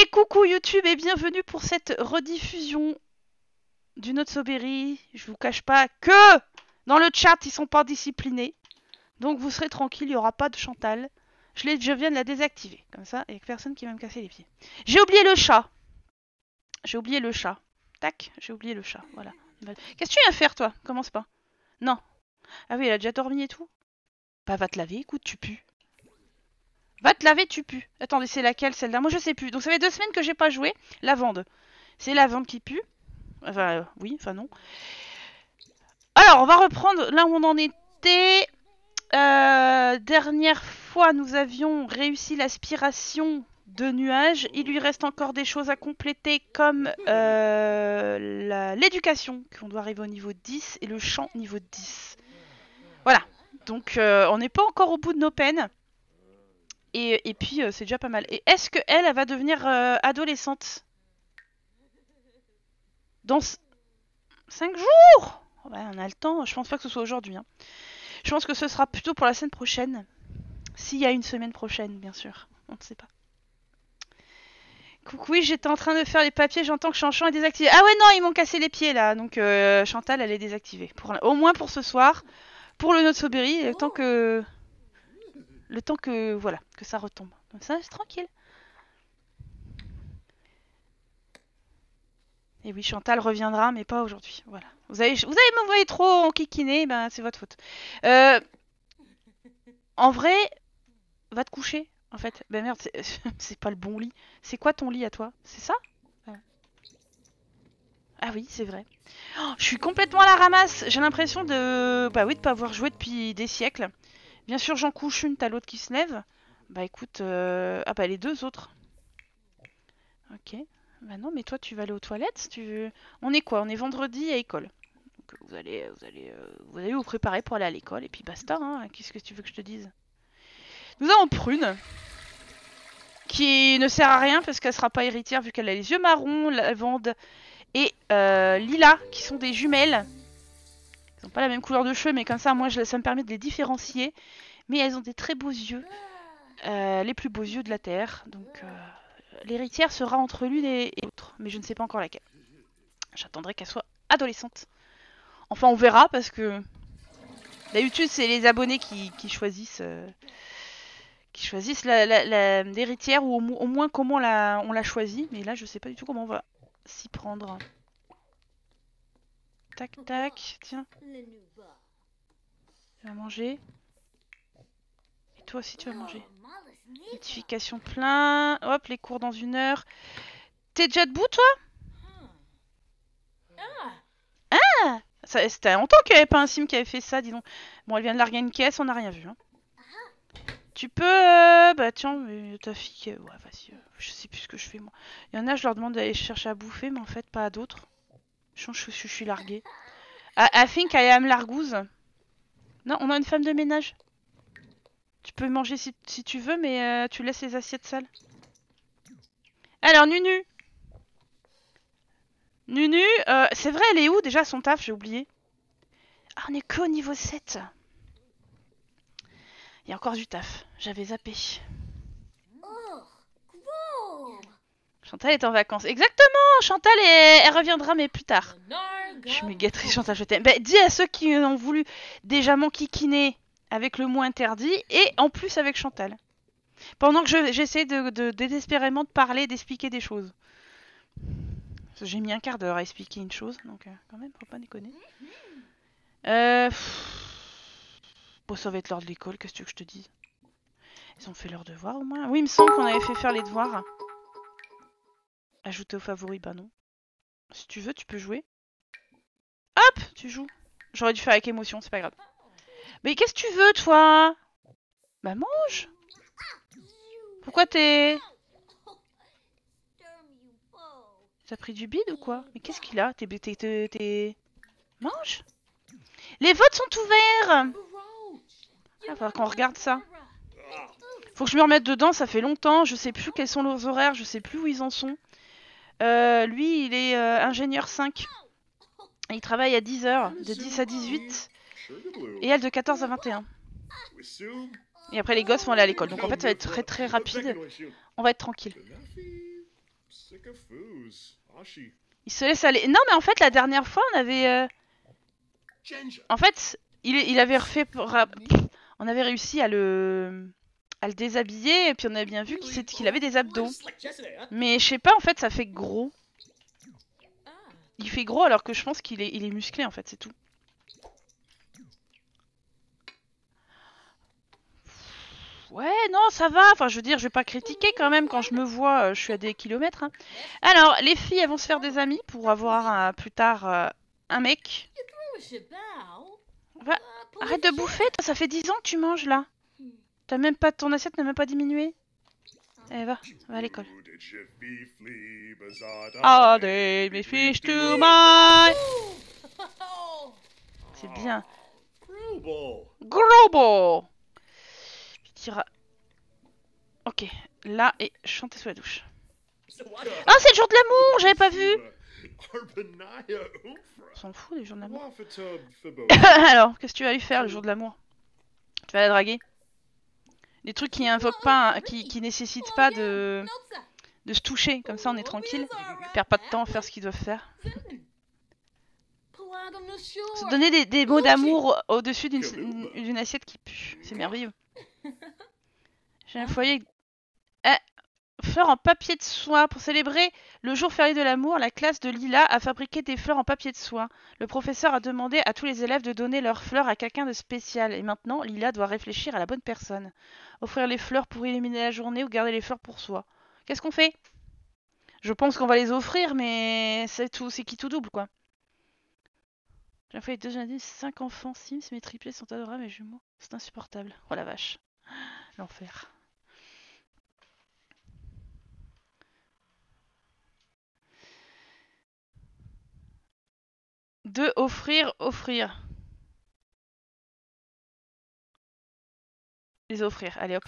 Et coucou YouTube et bienvenue pour cette rediffusion du Note Soberry. Je vous cache pas que dans le chat ils sont pas disciplinés. Donc vous serez tranquille, il n'y aura pas de Chantal. Je viens de la désactiver. Comme ça, il n'y a personne qui va me casser les pieds. J'ai oublié le chat. J'ai oublié le chat. Tac, j'ai oublié le chat. Voilà. Qu'est-ce que tu viens faire toi? Commence pas. Non. Ah oui, elle a déjà dormi et tout? Bah va te laver, écoute, tu pues. Va te laver, tu pues. Attendez, c'est laquelle celle-là? Moi je sais plus. Donc ça fait deux semaines que j'ai pas joué. Lavande. C'est lavande qui pue. Enfin, euh, oui, enfin non. Alors, on va reprendre là où on en était. Euh, dernière fois, nous avions réussi l'aspiration de nuages. Il lui reste encore des choses à compléter comme euh, l'éducation, qu'on doit arriver au niveau 10, et le chant niveau 10. Voilà. Donc, on n'est pas encore au bout de nos peines. Et, puis, euh, c'est déjà pas mal. Et est-ce que elle, va devenir euh, adolescente? Dans 5 jours? Ouais, on a le temps. Je pense pas que ce soit aujourd'hui. hein. Je pense que ce sera plutôt pour la semaine prochaine. S'il y a une semaine prochaine, bien sûr. On ne sait pas. Coucou, oui, j'étais en train de faire les papiers, j'entends que Chanchon est désactivé. Ah ouais, non, ils m'ont cassé les pieds là. Donc euh, Chantal, elle est désactivée. Au moins pour ce soir. Pour le Note Soberry, le temps que. Le temps que. Voilà, que ça retombe. Comme ça, c'est tranquille. Et oui, Chantal reviendra, mais pas aujourd'hui. Voilà. Vous avez, vous avez m'envoyé trop en kikiné, ben c'est votre faute. Euh, en vrai, va te coucher, en fait. Ben merde, c'est- pas le bon lit. C'est quoi ton lit à toi? C'est ça? Ouais. Ah oui, c'est vrai. Oh, je suis complètement à la ramasse. J'ai l'impression de, bah oui, de pas avoir joué depuis des siècles. Bien sûr, j'en couche une, t'as l'autre qui se lève. Bah écoute, euh, ah bah les deux autres. Ok. Bah non, mais toi tu vas aller aux toilettes. Tu... On est quoi? On est vendredi à école. Donc vous allez, vous allez, euh, vous allez vous préparer pour aller à l'école et puis basta. Hein. Qu'est-ce que tu veux que je te dise? Nous avons Prune qui ne sert à rien parce qu'elle sera pas héritière vu qu'elle a les yeux marrons, lavande et euh, Lila qui sont des jumelles. Ils n'ont pas la même couleur de cheveux, mais comme ça, moi, ça me permet de les différencier. Mais elles ont des très beaux yeux, euh, les plus beaux yeux de la terre. Donc euh, l'héritière sera entre l'une et et l'autre, mais je ne sais pas encore laquelle. J'attendrai qu'elle soit adolescente. Enfin, on verra parce que d'habitude, c'est les abonnés qui, qui choisissent. euh, qui choisissent la- l'héritière ou au, mo- au moins comment la, on la choisit. Mais là, je sais pas du tout comment on va s'y prendre. Tac, tac, tiens, tu vas manger. Toi aussi, tu vas manger. Notification plein. Hop, les cours dans une heure. T'es déjà debout, toi? Ah Ça C'était longtemps qu'il n'y avait pas un sim qui avait fait ça, dis donc. Bon, elle vient de larguer une caisse, on n'a rien vu. hein. Tu peux... euh, Bah tiens, mais ta fille... qui- Ouais, vas-y, euh, je sais plus ce que je fais, moi. Il y en a, je leur demande d'aller chercher à bouffer, mais en fait, pas à d'autres. Je je, je suis larguée. I, I think I am largouze. Non, on a une femme de ménage. Tu peux manger si, tu veux, mais euh, tu laisses les assiettes sales. Alors, Nunu. Nunu, euh, c'est vrai, elle est où déjà son taf? J'ai oublié. Ah, on est que au niveau 7. Il y a encore du taf. J'avais zappé. Chantal est en vacances. Exactement Chantal, est- elle reviendra, mais plus tard. Je suis méga Chantal, je t'aime. Bah, dis à ceux qui ont voulu déjà m'enquiquiner avec le mot interdit et en plus avec Chantal. Pendant que je- j'essaie désespérément de parler, d'expliquer des choses. J'ai mis un quart d'heure à expliquer une chose, donc euh, quand même, faut pas déconner. Euh... Bon, ça va être l'heure de l'école, qu'est-ce que je te dise Ils ont fait leurs devoirs au moins Oui, il me semble qu'on avait fait faire les devoirs. Ajouter aux favoris, bah non. Si tu veux, tu peux jouer. Hop, tu joues. J'aurais dû faire avec émotion, c'est pas grave. Mais qu'est-ce que tu veux, toi? Bah mange Pourquoi t'es... T'as pris du bide ou quoi? Mais qu'est-ce qu'il a? T'es... Mange Les votes sont ouverts Ah, faudra qu'on regarde ça. Faut que je me remette dedans, ça fait longtemps, je sais plus quels sont leurs horaires, je sais plus où ils en sont. Euh, lui, il est euh, ingénieur 5. Et il travaille à 10h, de 10 à 18. Et elle de 14 à 21. Et après, les gosses vont aller à l'école. Donc en fait, ça va être très très rapide. On va être tranquille. Ashi. Il se laisse aller. Non, mais en fait, la dernière fois, on avait. euh. En fait, il, il avait refait. On avait réussi à le. à le déshabiller, et puis on avait bien vu qu'il avait des abdos. Mais je sais pas, en fait, ça fait gros. Il fait gros alors que je pense qu'il est, il est musclé, en fait, c'est tout. Ouais, non, ça va. Enfin, je veux dire, je vais pas critiquer quand même quand je me vois. euh, je suis à des kilomètres. hein. Alors, les filles, elles vont se faire des amis pour avoir euh, plus tard euh, un mec. Va- Arrête de bouffer, toi, ça fait 10 ans que tu manges là. T'as même pas ton assiette n'a même pas diminué. Eh va, va à l'école. Ah, to. C'est bien. Grubble. Global. Ok, là et chanter sous la douche. Ah, c'est le jour de l'amour, j'avais pas vu. On s'en fout des jours de l'amour. Alors, qu'est-ce que tu vas lui faire le jour de l'amour? Tu vas la draguer? Des trucs qui invoquent pas, qui, qui nécessitent pas de, de se toucher, comme ça on est tranquille. Ils perdent pas de temps à faire ce qu'ils doivent faire. Se donner des, des mots d'amour au-dessus d'une assiette qui pue, c'est merveilleux. J'ai un foyer. Eh, fleurs en papier de soie. Pour célébrer le jour férié de l'amour, la classe de Lila a fabriqué des fleurs en papier de soie. Le professeur a demandé à tous les élèves de donner leurs fleurs à quelqu'un de spécial. Et maintenant, Lila doit réfléchir à la bonne personne. Offrir les fleurs pour illuminer la journée ou garder les fleurs pour soi. Qu'est-ce qu'on fait? Je pense qu'on va les offrir, mais c'est tout, c'est qui tout double quoi. J'ai fait deux jeunes 5 enfants Sims, mes triplés sont adorables, mes jumeaux. C'est insupportable. Oh la vache. L'enfer. De offrir, offrir. Les offrir, allez hop.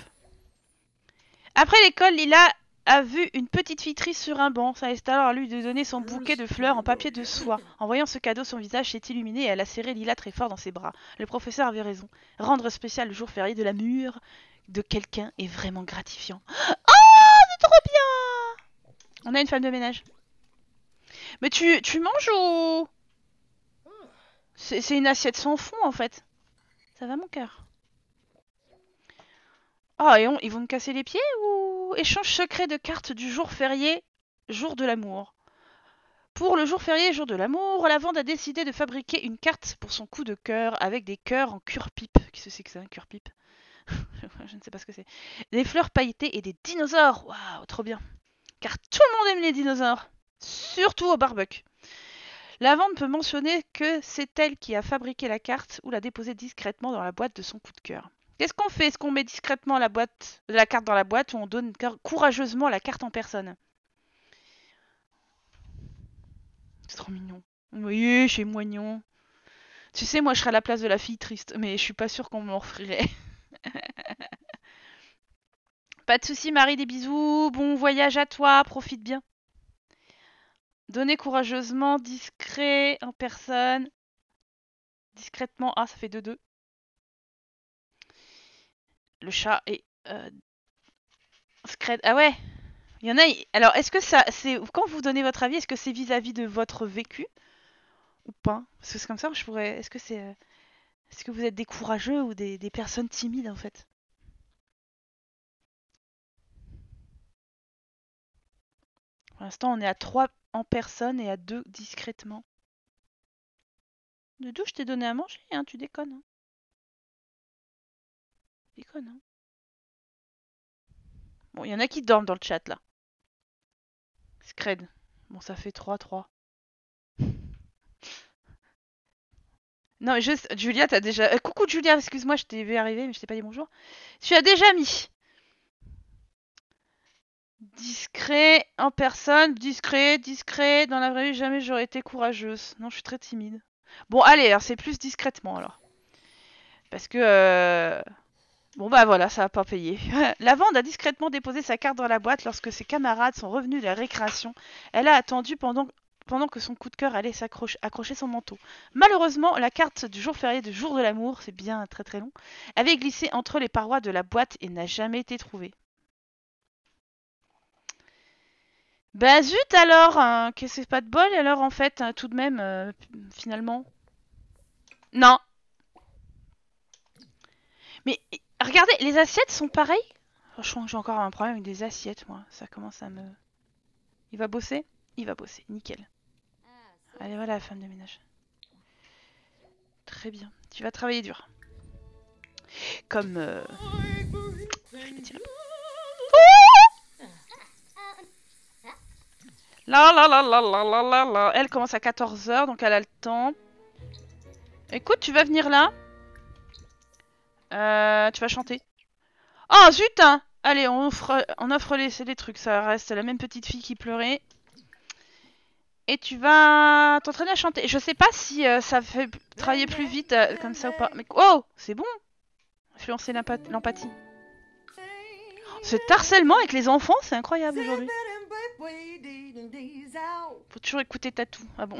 Après l'école, Lila a vu une petite fille triste sur un banc. Ça est alors à lui de donner son bouquet de fleurs en papier de soie. En voyant ce cadeau, son visage s'est illuminé et elle a serré Lila très fort dans ses bras. Le professeur avait raison. Rendre spécial le jour férié de la mûre de quelqu'un est vraiment gratifiant. Oh, c'est trop bien On a une femme de ménage. Mais tu, tu manges ou... C'est une assiette sans fond en fait. Ça va mon cœur? Ah, et on- ils vont me casser les pieds ou? Échange secret de cartes du jour férié, jour de l'amour. Pour le jour férié, jour de l'amour, Lavande a décidé de fabriquer une carte pour son coup de cœur avec des cœurs en cure-pipe. Qu'est-ce que c'est un cure-pipe? Je ne sais pas ce que c'est. Des fleurs pailletées et des dinosaures. Waouh, trop bien. Car tout le monde aime les dinosaures. Surtout au barbecue. Lavande peut mentionner que c'est elle qui a fabriqué la carte ou l'a déposée discrètement dans la boîte de son coup de cœur. Qu'est-ce qu'on fait? Est-ce qu'on met discrètement la, boîte, la carte dans la boîte ou on donne courageusement la carte en personne? C'est trop mignon. Oui, chez moignon. Tu sais, moi je serais à la place de la fille triste, mais je suis pas sûre qu'on m'en offrirait. pas de soucis, Marie, des bisous. Bon voyage à toi, profite bien. Donner courageusement, discret, en personne. Discrètement. Ah, ça fait 2-2. Le chat est. Euh... Scred. Ah ouais Il y en a. Alors, est-ce que ça. c'est Quand vous donnez votre avis, est-ce que c'est vis-à-vis de votre vécu Ou pas? Parce que c'est comme ça je pourrais. Est-ce que c'est. euh, Est-ce que vous êtes des courageux ou des, des personnes timides en fait? Pour l'instant, on est à 3 en personne et à 2 discrètement. De d'où je t'ai donné à manger, hein, tu déconnes. Hein. Hein. Bon, il y en a qui dorment dans le chat là. Scred. Bon, ça fait 3-3. Non, mais juste, Julia, t'as déjà. euh, coucou Julia, excuse-moi, je t'ai vu arriver, mais je t'ai pas dit bonjour. Tu as déjà mis. Discret, en personne, discret, discret. Dans la vraie vie, jamais j'aurais été courageuse. Non, je suis très timide. Bon, allez, alors c'est plus discrètement alors. Parce que. euh, Bon, bah voilà, ça va pas payer. Lavande a discrètement déposé sa carte dans la boîte lorsque ses camarades sont revenus de la récréation. Elle a attendu pendant, pendant que son coup de cœur allait s'accrocher accrocher son manteau. Malheureusement, la carte du jour férié de jour de l'amour, c'est bien très très long, avait glissé entre les parois de la boîte et n'a jamais été trouvée. Bah zut alors, hein, que c'est pas de bol alors en fait, hein, tout de même, euh, finalement. Non. Mais regardez, les assiettes sont pareilles? Franchement, j'ai encore un problème avec des assiettes, moi. Ça commence à me. Il va bosser? Il va bosser, nickel. Allez, voilà la femme de ménage. Très bien. Tu vas travailler dur. Comme. je. Elle commence à 14h, donc elle a le temps. Écoute, tu vas venir là? Euh, tu vas chanter. Oh zut hein Allez, on offre, on offre les, les trucs. Ça reste la même petite fille qui pleurait. Et tu vas t'entraîner à chanter. Je sais pas si euh, ça fait travailler plus vite euh, comme ça ou pas. Mais oh, c'est bon. Influencer l'empa- l'empathie. Cet harcèlement avec les enfants, c'est incroyable aujourd'hui. Faut toujours écouter Tatou. Ah bon.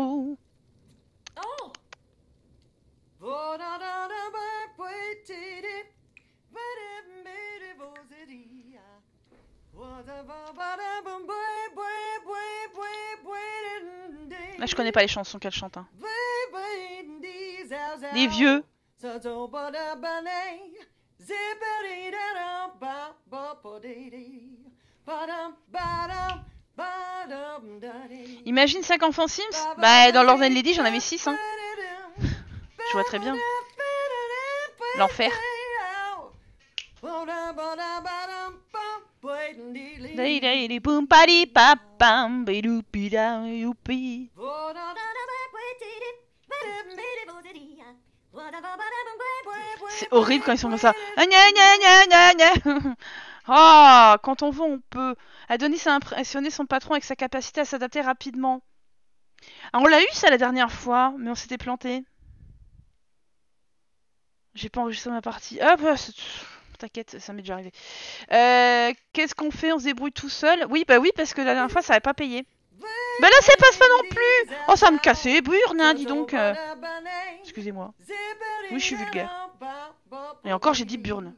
Oh! Là, je connais pas les chansons qu'elle chante. hein. Les vieux. Imagine 5 enfants Sims Bah, dans Lord and Lady, j'en avais 6. Hein. Je vois très bien. L'enfer. C'est horrible quand ils sont comme ça. Ah. Oh, quand on veut, on peut. Adonis a impressionné son patron avec sa capacité à s'adapter rapidement. Ah, on l'a eu ça la dernière fois, mais on s'était planté. J'ai pas enregistré ma partie. Hop, ah, c'est- t'inquiète, ça m'est déjà arrivé. Euh, Qu'est-ce qu'on fait? On se débrouille tout seul? Oui, bah oui, parce que la dernière fois, ça avait pas payé. Bah là, c'est pas ça non plus Oh, ça me cassait les burnes, hein, dis donc. euh. Excusez-moi. Oui, je suis vulgaire. Et encore, j'ai dit burne.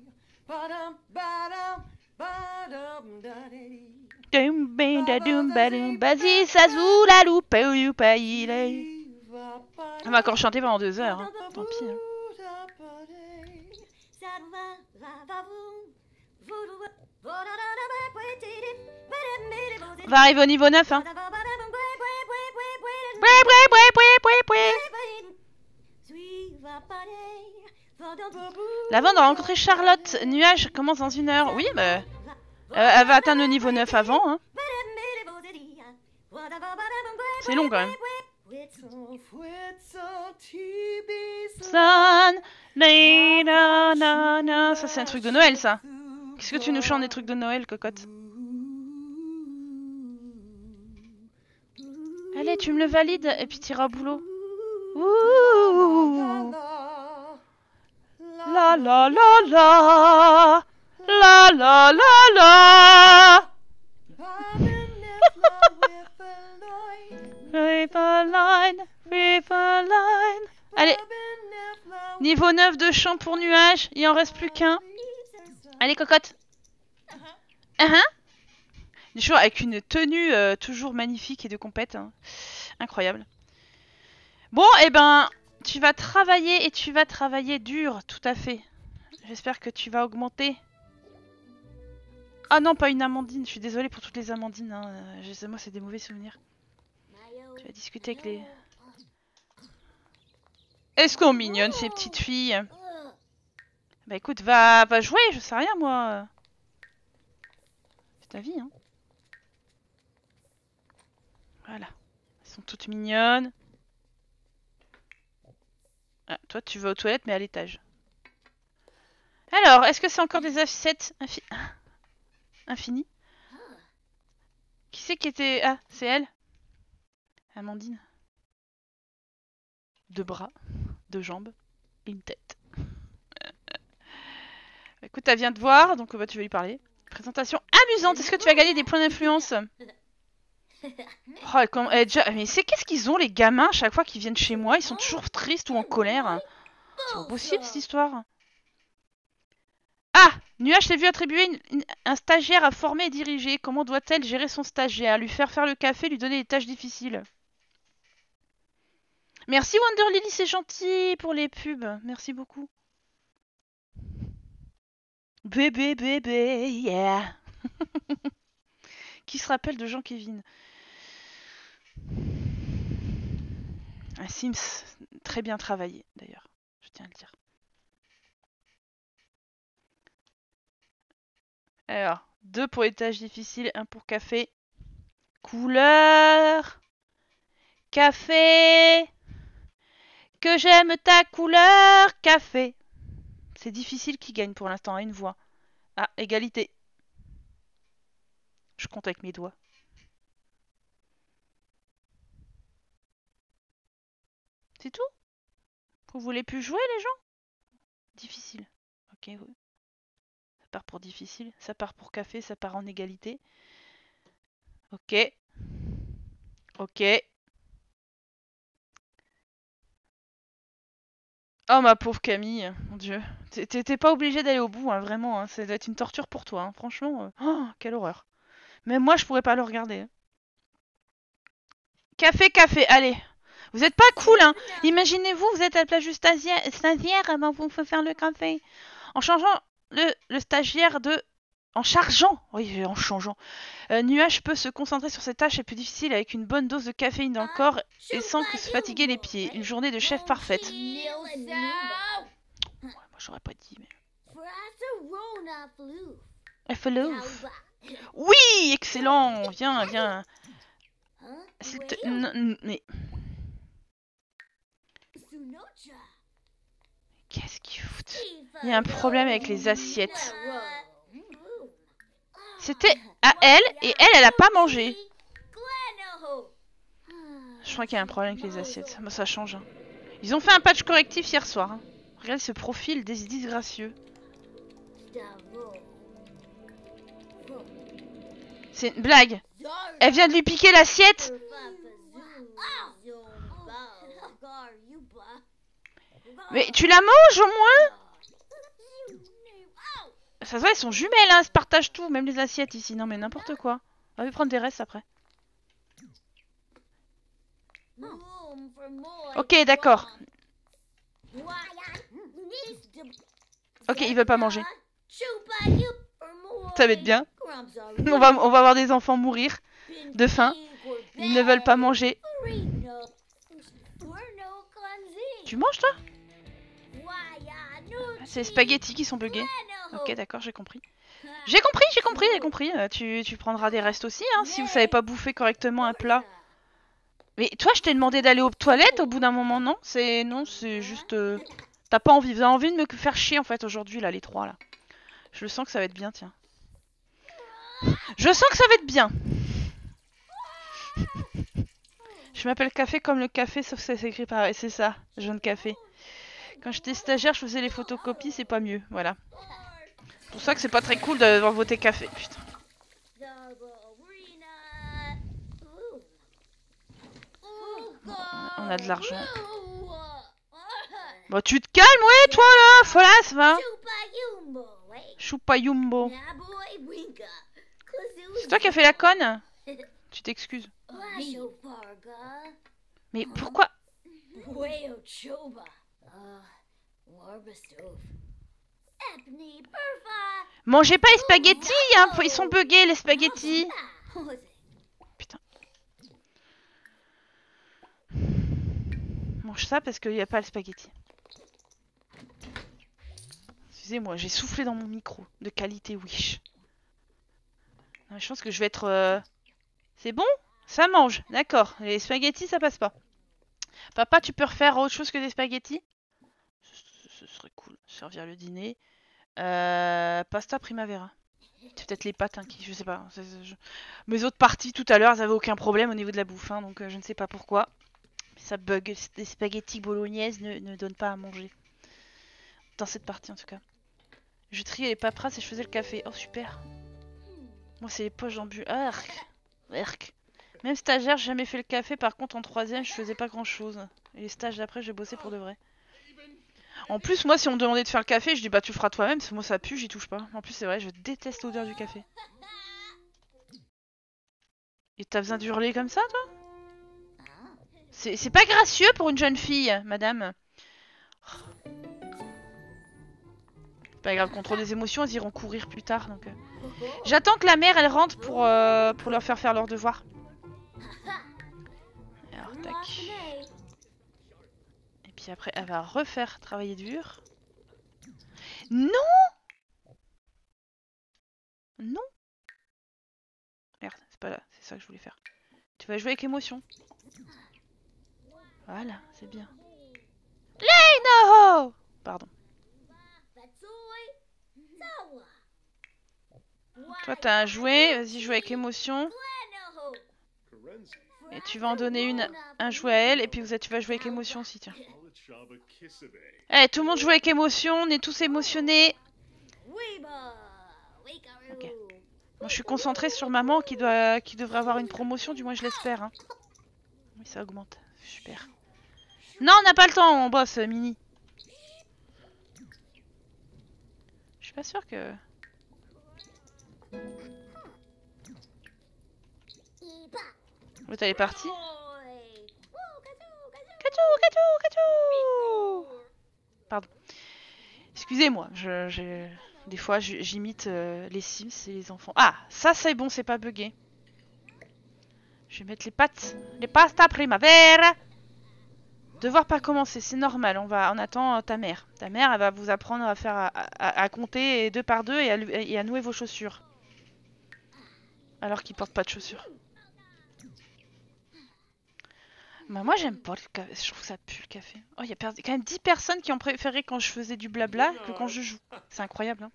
On va encore chanter pendant deux heures. hein. Tant pis. On va arriver au niveau 9. Hein. Boué. Lavande a rencontré Charlotte. Nuage commence dans une heure. Oui, bah. euh, elle va atteindre le niveau 9 avant. Hein. C'est long quand même. Sun, na, na, na. Ça, c'est un truc de Noël, ça. Qu'est-ce que tu nous chantes des trucs de Noël, cocotte Allez, tu me le valides et puis t'iras au boulot. Ouh. La la la la. La la la la. Allez, niveau 9 de chant pour nuages. Il en reste plus qu'un. Allez, cocotte. Uh-huh. Toujours avec une tenue euh, toujours magnifique et de compète. hein. Incroyable. Bon, et ben, tu vas travailler et tu vas travailler dur, tout à fait. J'espère que tu vas augmenter. Ah non, pas une amandine. Je suis désolée pour toutes les amandines. hein. Moi, c'est des mauvais souvenirs. Tu vas discuter avec les. Est-ce qu'on mignonne ces petites filles? Bah écoute, va, va jouer, je sais rien moi. C'est ta vie, hein. Voilà. Elles sont toutes mignonnes. Ah, toi, tu vas aux toilettes, mais à l'étage. Alors, est-ce que c'est encore des assiettes infi... infinies? Qui c'est qui était... Ah, c'est elle? Amandine. Deux bras, deux jambes, une tête. Écoute, elle vient de voir, donc bah, tu vas lui parler. Présentation amusante. Est-ce que tu vas gagner des points d'influence Oh, elle est déjà- Mais c'est qu'est-ce qu'ils ont les gamins chaque fois qu'ils viennent chez moi? Ils sont toujours tristes ou en colère? C'est pas possible cette histoire. Ah Nuage s'est vu attribuer une- une- un stagiaire à former et diriger. Comment doit-elle gérer son stagiaire? Lui faire faire le café, lui donner des tâches difficiles. Merci Wonder Lily, c'est gentil pour les pubs. Merci beaucoup. Bébé, bébé, yeah. Qui se rappelle de Jean Kevin? Un Sims très bien travaillé d'ailleurs, je tiens à le dire. Alors, deux pour les tâches difficiles, un pour café. Couleur Café Que j'aime ta couleur Café C'est difficile qui gagne pour l'instant à une voix. Ah, égalité. Je compte avec mes doigts. C'est tout? Vous voulez plus jouer les gens? Difficile. Ok, oui. Ça part pour difficile, ça part pour café, ça part en égalité. Ok. Ok. Oh ma pauvre Camille, mon dieu. T'es- pas obligé d'aller au bout, hein, vraiment. hein. Ça doit être une torture pour toi, hein. franchement. euh. Oh, quelle horreur. Même moi, je pourrais pas le regarder. Café, café, allez. Vous êtes pas cool, hein. Imaginez-vous, vous êtes à la place du stagiaire, stagiaire ben, vous faire le café. En changeant le, le stagiaire de... En chargeant Oui, en changeant. Euh, Nuage peut se concentrer sur ses tâches les plus difficiles avec une bonne dose de caféine dans le corps et sans que se fatiguer les pieds. Une journée de chef parfaite. Ouais, moi, j'aurais pas dit, mais... Oui, excellent. Viens, viens. S'il te- n- n- Mais qu'est-ce qu'ils foutent? Il y a un problème avec les assiettes. C'était à elle et elle, elle a pas mangé. Je crois qu'il y a un problème avec les assiettes. Moi, ça change. hein. Ils ont fait un patch correctif hier soir. hein. Regardez ce profil des disgracieux. C'est une blague. Elle vient de lui piquer l'assiette. Mais tu la manges au moins Ça se voit, sont jumelles, hein, se partagent tout, même les assiettes ici. Non mais n'importe quoi. On va prendre des restes après. Ok, d'accord. Ok, ils veulent pas manger. Ça va être bien. On va, on va voir des enfants mourir de faim. Ils ne veulent pas manger. Tu manges toi? C'est les spaghettis qui sont buggés. Ok, d'accord, j'ai compris. J'ai compris, j'ai compris, j'ai compris. Euh, tu, tu prendras des restes aussi, hein, si vous savez pas bouffer correctement un plat. Mais toi, je t'ai demandé d'aller aux toilettes au bout d'un moment, non? C'est non, c'est juste. euh, T'as pas envie, vous avez envie de me faire chier en fait aujourd'hui là, les trois là. Je le sens que ça va être bien, tiens. Je sens que ça va être bien. Je m'appelle Café comme le café, sauf que ça s'écrit pareil, c'est ça, jaune café. Quand j'étais stagiaire, je faisais les photocopies, c'est pas mieux, voilà. C'est pour ça que c'est pas très cool d'avoir voté café, putain. On a de l'argent. Bah tu te calmes, ouais, toi là, folasse, va. Choupa Yumbo. C'est toi qui as fait la conne? Tu t'excuses. Mais pourquoi? Mangez pas les spaghettis, hein Ils sont buggés, les spaghettis Putain. Mange ça parce qu'il n'y a pas le spaghetti. Excusez-moi, j'ai soufflé dans mon micro. De qualité Wish. Non, Je pense que je vais être... euh, C'est bon? Ça mange, d'accord. Les spaghettis, ça passe pas. Papa, tu peux refaire autre chose que des spaghettis? Ce, serait cool. Servir le dîner. Euh, pasta primavera. C'est peut-être les pâtes hein, qui... Je sais pas. Je- Mes autres parties tout à l'heure, elles avaient aucun problème au niveau de la bouffe. hein, donc euh, je ne sais pas pourquoi. Ça bug. Les spaghettis bolognaises ne, ne donnent pas à manger. Dans cette partie en tout cas. Je triais les paperasses et je faisais le café. Oh super. Moi c'est les poches d'embu. Arc. Arc. Même stagiaire, j'ai jamais fait le café. Par contre en troisième, je faisais pas grand chose. Et les stages d'après, j'ai bossé pour de vrai. En plus, moi, si on me demandait de faire le café, je dis bah tu le feras toi-même, parce que moi ça pue, j'y touche pas. En plus, c'est vrai, je déteste l'odeur du café. Et t'as besoin d'hurler comme ça, toi? C'est pas gracieux pour une jeune fille, madame. Pas grave, contrôle des émotions, elles iront courir plus tard, euh. J'attends que la mère, elle rentre pour, euh, leur faire faire leurs devoirs. Alors, tac. Puis après, elle va refaire travailler dur. Non Non Merde, c'est pas là, c'est ça que je voulais faire. Tu vas jouer avec émotion. Voilà, c'est bien. Leino Pardon. Toi, t'as un jouet, vas-y, joue avec émotion. Et tu vas en donner une, un jouet à elle, et puis tu vas jouer avec émotion aussi, tiens. Eh, tout le monde joue avec émotion, on est tous émotionnés. Ok. Moi, je suis concentrée sur maman qui, doit, qui devrait avoir une promotion, du moins je l'espère. Hein. Oui, ça augmente. Super. Non, on n'a pas le temps, on bosse, Mini. Je suis pas sûre que... L'autre, elle est. Pardon. Excusez-moi, je, des fois j'imite euh, les Sims et les enfants. Ah, ça c'est bon, c'est pas bugué. Je vais mettre les pattes, les pasta primavera. Devoir pas commencer, c'est normal. On va, attend euh, ta mère. Ta mère, elle va vous apprendre à faire, à, compter deux par deux et à, et à nouer vos chaussures. Alors qu'ils portent pas de chaussures. Bah moi j'aime pas le café, je trouve que ça pue le café. Oh, il y a quand même 10 personnes qui ont préféré quand je faisais du blabla que quand je joue. C'est incroyable, hein.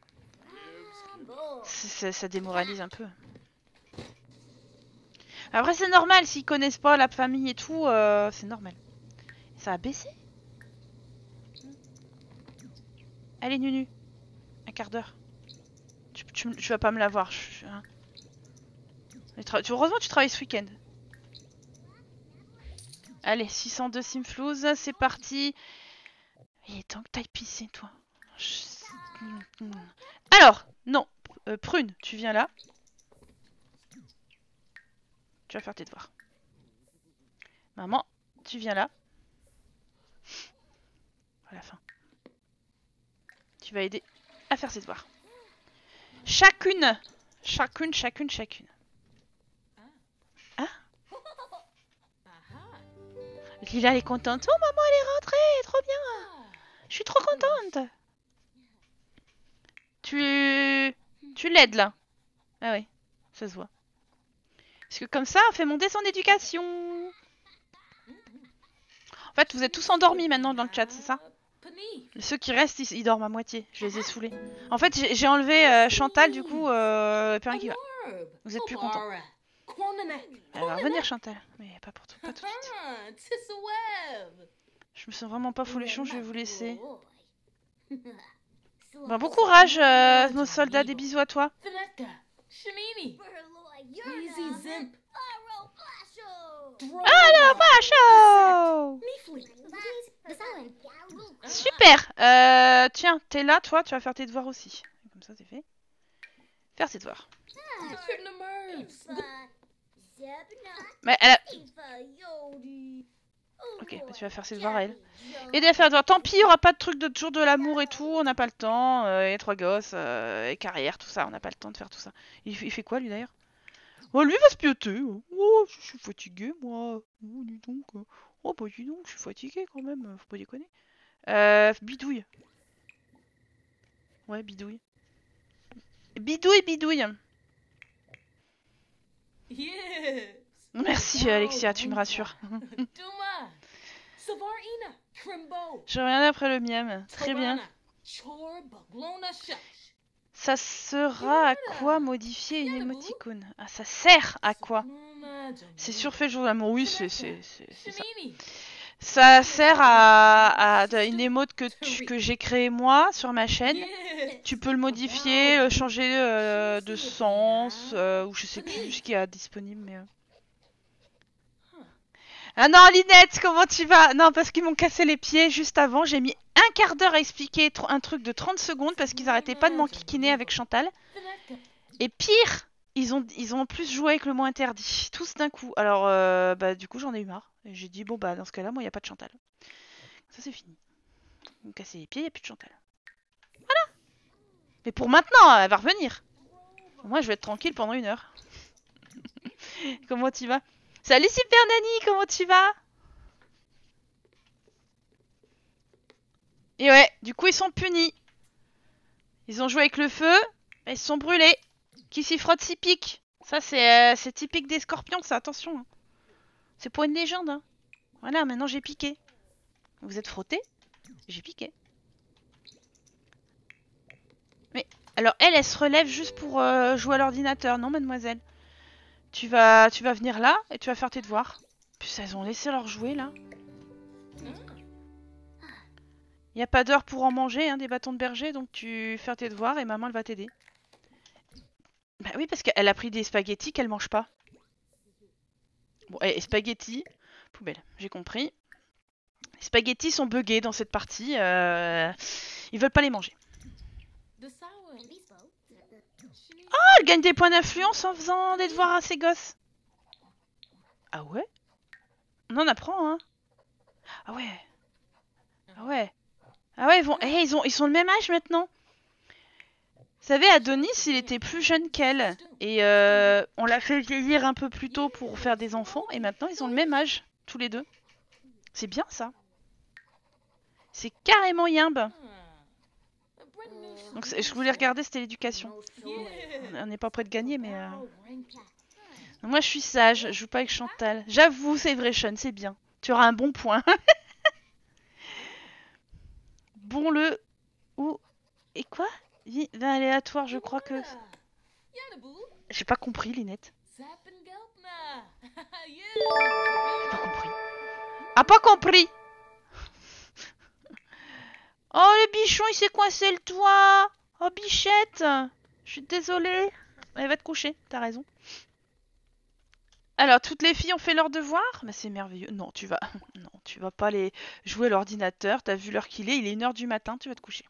Ça démoralise un peu. Après c'est normal, s'ils connaissent pas la famille et tout, euh, c'est normal. Ça a baissé? Allez Nunu, un quart d'heure. Tu, tu, tu vas pas me l'avoir. hein. Heureusement tu travailles ce week-end. Allez, 602 Simflouz, c'est parti. Il est temps que t'ailles pisser, toi. Alors, non. Euh, prune, tu viens là. Tu vas faire tes devoirs. Maman, tu viens là. À la fin. Tu vas aider à faire ses devoirs. Chacune. Chacune, chacune, chacune. Lila est contente. Oh maman elle est rentrée, trop bien. Je suis trop contente. Tu tu l'aides là. Ah oui, ça se voit. Parce que comme ça, on fait monter son éducation. En fait, vous êtes tous endormis maintenant dans le chat, c'est ça? Ceux qui restent, ils, dorment à moitié. Je les ai saoulés. En fait, j'ai enlevé euh, Chantal, du coup, euh. Vous êtes plus contents. Elle va revenir, Chantal. Mais pas pour tout, pas tout de suite. Je me sens vraiment pas fouléchon, je vais vous laisser. Bon, bon courage, euh, nos soldats, des bisous à toi. Super. Euh, Tiens, t'es là, toi, tu vas faire tes devoirs aussi. Comme ça, c'est fait. Faire tes devoirs. Mais elle a... Ok, bah, tu vas faire ses devoirs à elle. Aider à faire devoirs. Tant pis, il y aura pas de truc de jour de l'amour et tout, on n'a pas le temps. euh, et trois gosses, euh, et carrière, tout ça, on n'a pas le temps de faire tout ça. Il, fait- il fait quoi, lui, d'ailleurs? Oh, lui, il va se piéter. Oh, je suis fatigué, moi. Oh, dis donc. Oh, bah, dis donc, je suis fatigué quand même, faut pas déconner. Euh, bidouille. Ouais, bidouille. Bidouille, bidouille. Yes. Merci, Alexia, tu me rassures. Je reviens après le miam. Très bien. Ça sera à quoi modifier une émoticône? Ah, ça sert à quoi? C'est surfait le jour de l'amour. Oui, c'est ça. Ça sert à, une émote que, tu- que j'ai créée moi sur ma chaîne. Tu peux le modifier, euh, changer euh, de sens, euh, ou je sais plus ce qu'il y a disponible, mais... Ah non, Linette, comment tu vas? Non, parce qu'ils m'ont cassé les pieds juste avant, j'ai mis un quart d'heure à expliquer un truc de 30 secondes parce qu'ils arrêtaient pas de m'enquiquiner avec Chantal. Et pire, ils ont, ils ont en plus joué avec le mot interdit, tous d'un coup. Alors, euh, bah, du coup, j'en ai eu marre. J'ai dit, bon, bah, dans ce cas-là, moi, il n'y a pas de Chantal. Ça, c'est fini. Vous me les pieds, il n'y a plus de Chantal. Voilà. Mais pour maintenant, elle va revenir. Moi, je vais être tranquille pendant une heure. comment tu vas? Salut, Super Nanny, comment tu vas? Et ouais, du coup, ils sont punis. Ils ont joué avec le feu, ils se sont brûlés. Qui s'y frotte s'y pique. Ça, c'est euh, typique des scorpions, ça, attention. hein. C'est pas une légende. Hein. Voilà, maintenant j'ai piqué. Vous êtes frottés J'ai piqué. Mais, alors elle, elle se relève juste pour euh, jouer à l'ordinateur, non, mademoiselle tu vas, tu vas venir là et tu vas faire tes devoirs. Puis elles ont laissé leur jouer là. Il n'y a pas d'heure pour en manger, hein, des bâtons de berger, donc tu fais tes devoirs et maman elle va t'aider. Bah oui, parce qu'elle a pris des spaghettis qu'elle mange pas. Bon, et, et spaghettis, poubelle, j'ai compris. Les spaghettis sont buggés dans cette partie, euh, ils veulent pas les manger. Ah, elle gagne des points d'influence en faisant des devoirs à ses gosses. Ah ouais? On en apprend, hein Ah ouais. Ah ouais. Ah ouais, ils, eh, ils, ont... ils sont le même âge maintenant. Savez, Adonis, il était plus jeune qu'elle. Et euh, on l'a fait vieillir un peu plus tôt pour faire des enfants. Et maintenant, ils ont le même âge, tous les deux. C'est bien ça. C'est carrément yimbe. Donc je voulais regarder, c'était l'éducation. On n'est pas près de gagner, mais... euh, Moi, je suis sage, je joue pas avec Chantal. J'avoue, c'est vrai, Sean, c'est bien. Tu auras un bon point. bon le ou et quoi? Vin aléatoire, je crois que j'ai pas compris, Linette. J'ai pas compris. Ah, pas compris. Oh, le bichon, il s'est coincé le toit. Oh, bichette. Je suis désolée. Elle va te coucher, t'as raison. Alors, toutes les filles ont fait leur devoir? Mais c'est merveilleux. Non, tu vas... Non, tu vas pas les jouer à l'ordinateur. T'as vu l'heure qu'il est, il est 1h du matin, tu vas te coucher.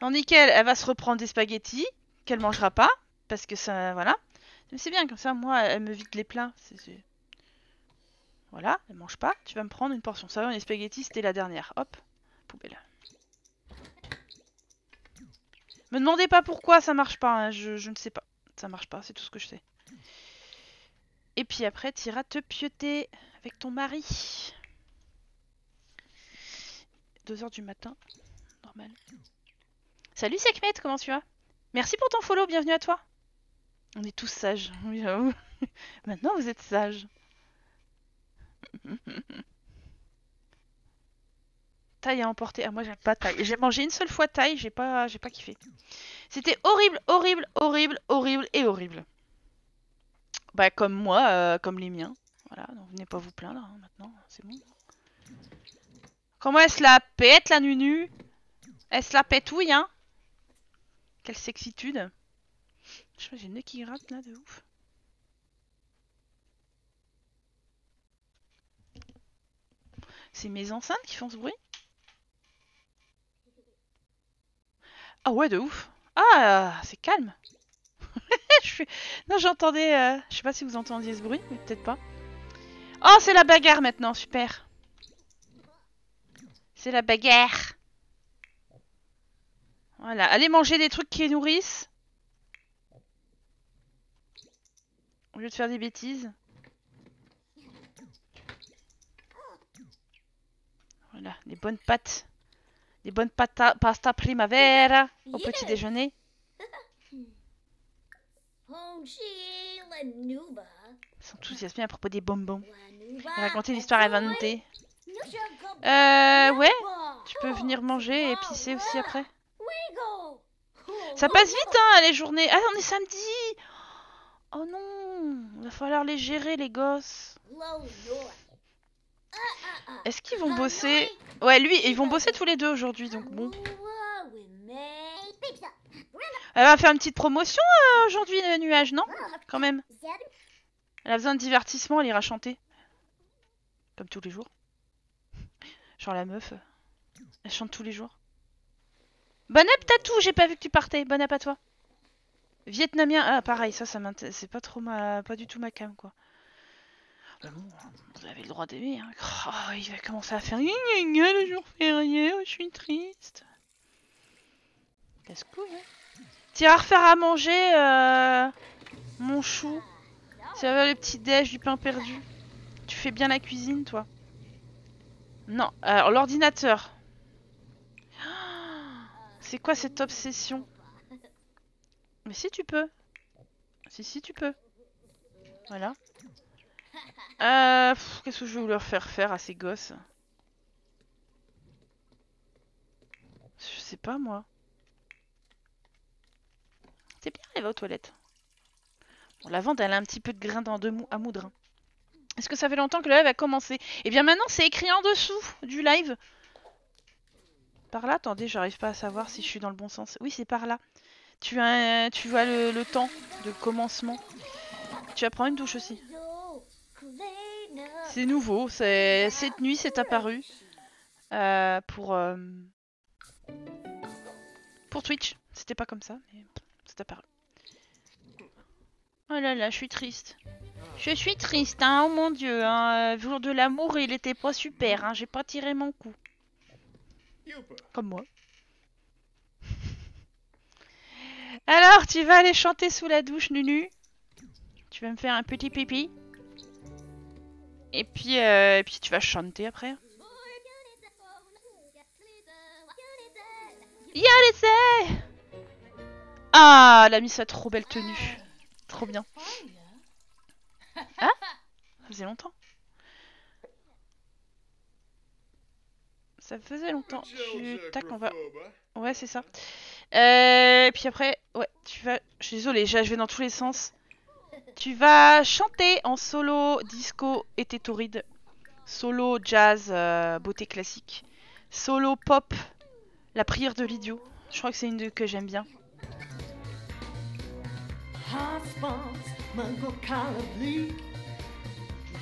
Tandis qu'elle, elle va se reprendre des spaghettis, qu'elle mangera pas, parce que ça... Voilà. Mais c'est bien, comme ça, moi, elle me vide les plats. Voilà, elle mange pas. Tu vas me prendre une portion. Ça va, les spaghettis, c'était la dernière. Hop, poubelle. Me demandez pas pourquoi ça marche pas, hein, je, ne sais pas. Ça marche pas, c'est tout ce que je sais. Et puis après, tu iras te pioter avec ton mari. 2h du matin, normal. Salut Sekhmet, comment tu vas? Merci pour ton follow, bienvenue à toi. On est tous sages. Maintenant, vous êtes sages. taille à emporter. Ah, moi, j'aime pas taille. J'ai mangé une seule fois taille, j'ai pas, pas kiffé. C'était horrible, horrible, horrible, horrible et horrible. Bah, comme moi, euh, comme les miens. Voilà, donc venez pas vous plaindre hein, maintenant, c'est bon. Comment elle se la pète, la nunu? Elle se la pétouille, hein? Quelle sexitude. Je j'ai le nez qui gratte là, de ouf. C'est mes enceintes qui font ce bruit Ah ouais, de ouf. Ah, c'est calme. Non, j'entendais... euh, Je sais pas si vous entendiez ce bruit, mais peut-être pas. Oh, c'est la bagarre maintenant, super. C'est la bagarre. Voilà, allez manger des trucs qui nourrissent. Au lieu de faire des bêtises. Voilà, des bonnes pâtes. Des bonnes pata- pasta primavera au petit déjeuner. S'enthousiasmer à propos des bonbons. Et raconter une histoire inventée. Euh, ouais. Tu peux venir manger et pisser aussi après. Ça passe vite, hein, les journées. Ah, on est samedi. Oh non, il va falloir les gérer, les gosses. Est-ce qu'ils vont bosser? Ouais, lui, ils vont bosser tous les deux aujourd'hui, donc bon. Elle va faire une petite promotion euh, aujourd'hui, nuage, non? Quand même. Elle a besoin de divertissement, elle ira chanter. Comme tous les jours. Genre la meuf. Elle chante tous les jours. Bon app tatou, j'ai pas vu que tu partais. Bon app à toi. Vietnamien, ah pareil, ça, ça m'intéresse. C'est pas trop ma, pas du tout ma cam quoi. Bon, vous avez le droit d'aimer. Hein. Oh, il va commencer à faire le jour férié. Oh, je suis triste. Casse-cou, hein. Tu iras refaire à manger, euh, mon chou. Vas le petit déj du pain perdu. Tu fais bien la cuisine, toi. Non, alors l'ordinateur. C'est quoi cette obsession? Mais si tu peux. Si, si tu peux. Voilà. Euh, Qu'est-ce que je vais leur faire faire à ces gosses? Je sais pas moi. C'est bien, elle va aux toilettes. Bon, la vente, elle a un petit peu de grain dans de mou à moudre. hein. Est-ce que ça fait longtemps que le live a commencé? Eh bien maintenant, c'est écrit en dessous du live. Par là Attendez, j'arrive pas à savoir si je suis dans le bon sens. Oui, c'est par là. Tu as, tu vois le, temps de commencement. Tu vas prendre une douche aussi. C'est nouveau, cette nuit c'est apparu euh, pour euh, pour Twitch. C'était pas comme ça, mais c'est apparu. Oh là là, je suis triste. Je suis triste, hein, oh mon dieu, hein, jour de l'amour il était pas super, hein, j'ai pas tiré mon coup. Comme moi. Alors, tu vas aller chanter sous la douche, Nunu. Tu vas me faire un petit pipi. Et puis, euh, et puis tu vas chanter après. Yalese Ah, elle a mis sa trop belle tenue. Trop bien. Ça faisait longtemps. Ça faisait longtemps. Tu... Tac, on va... Ouais, c'est ça. Euh, et puis après, ouais, tu vas... Je suis désolée, je vais dans tous les sens. Tu vas chanter en solo disco été torride. Solo jazz euh, beauté classique. Solo pop la prière de l'idiot. Je crois que c'est une de- que j'aime bien.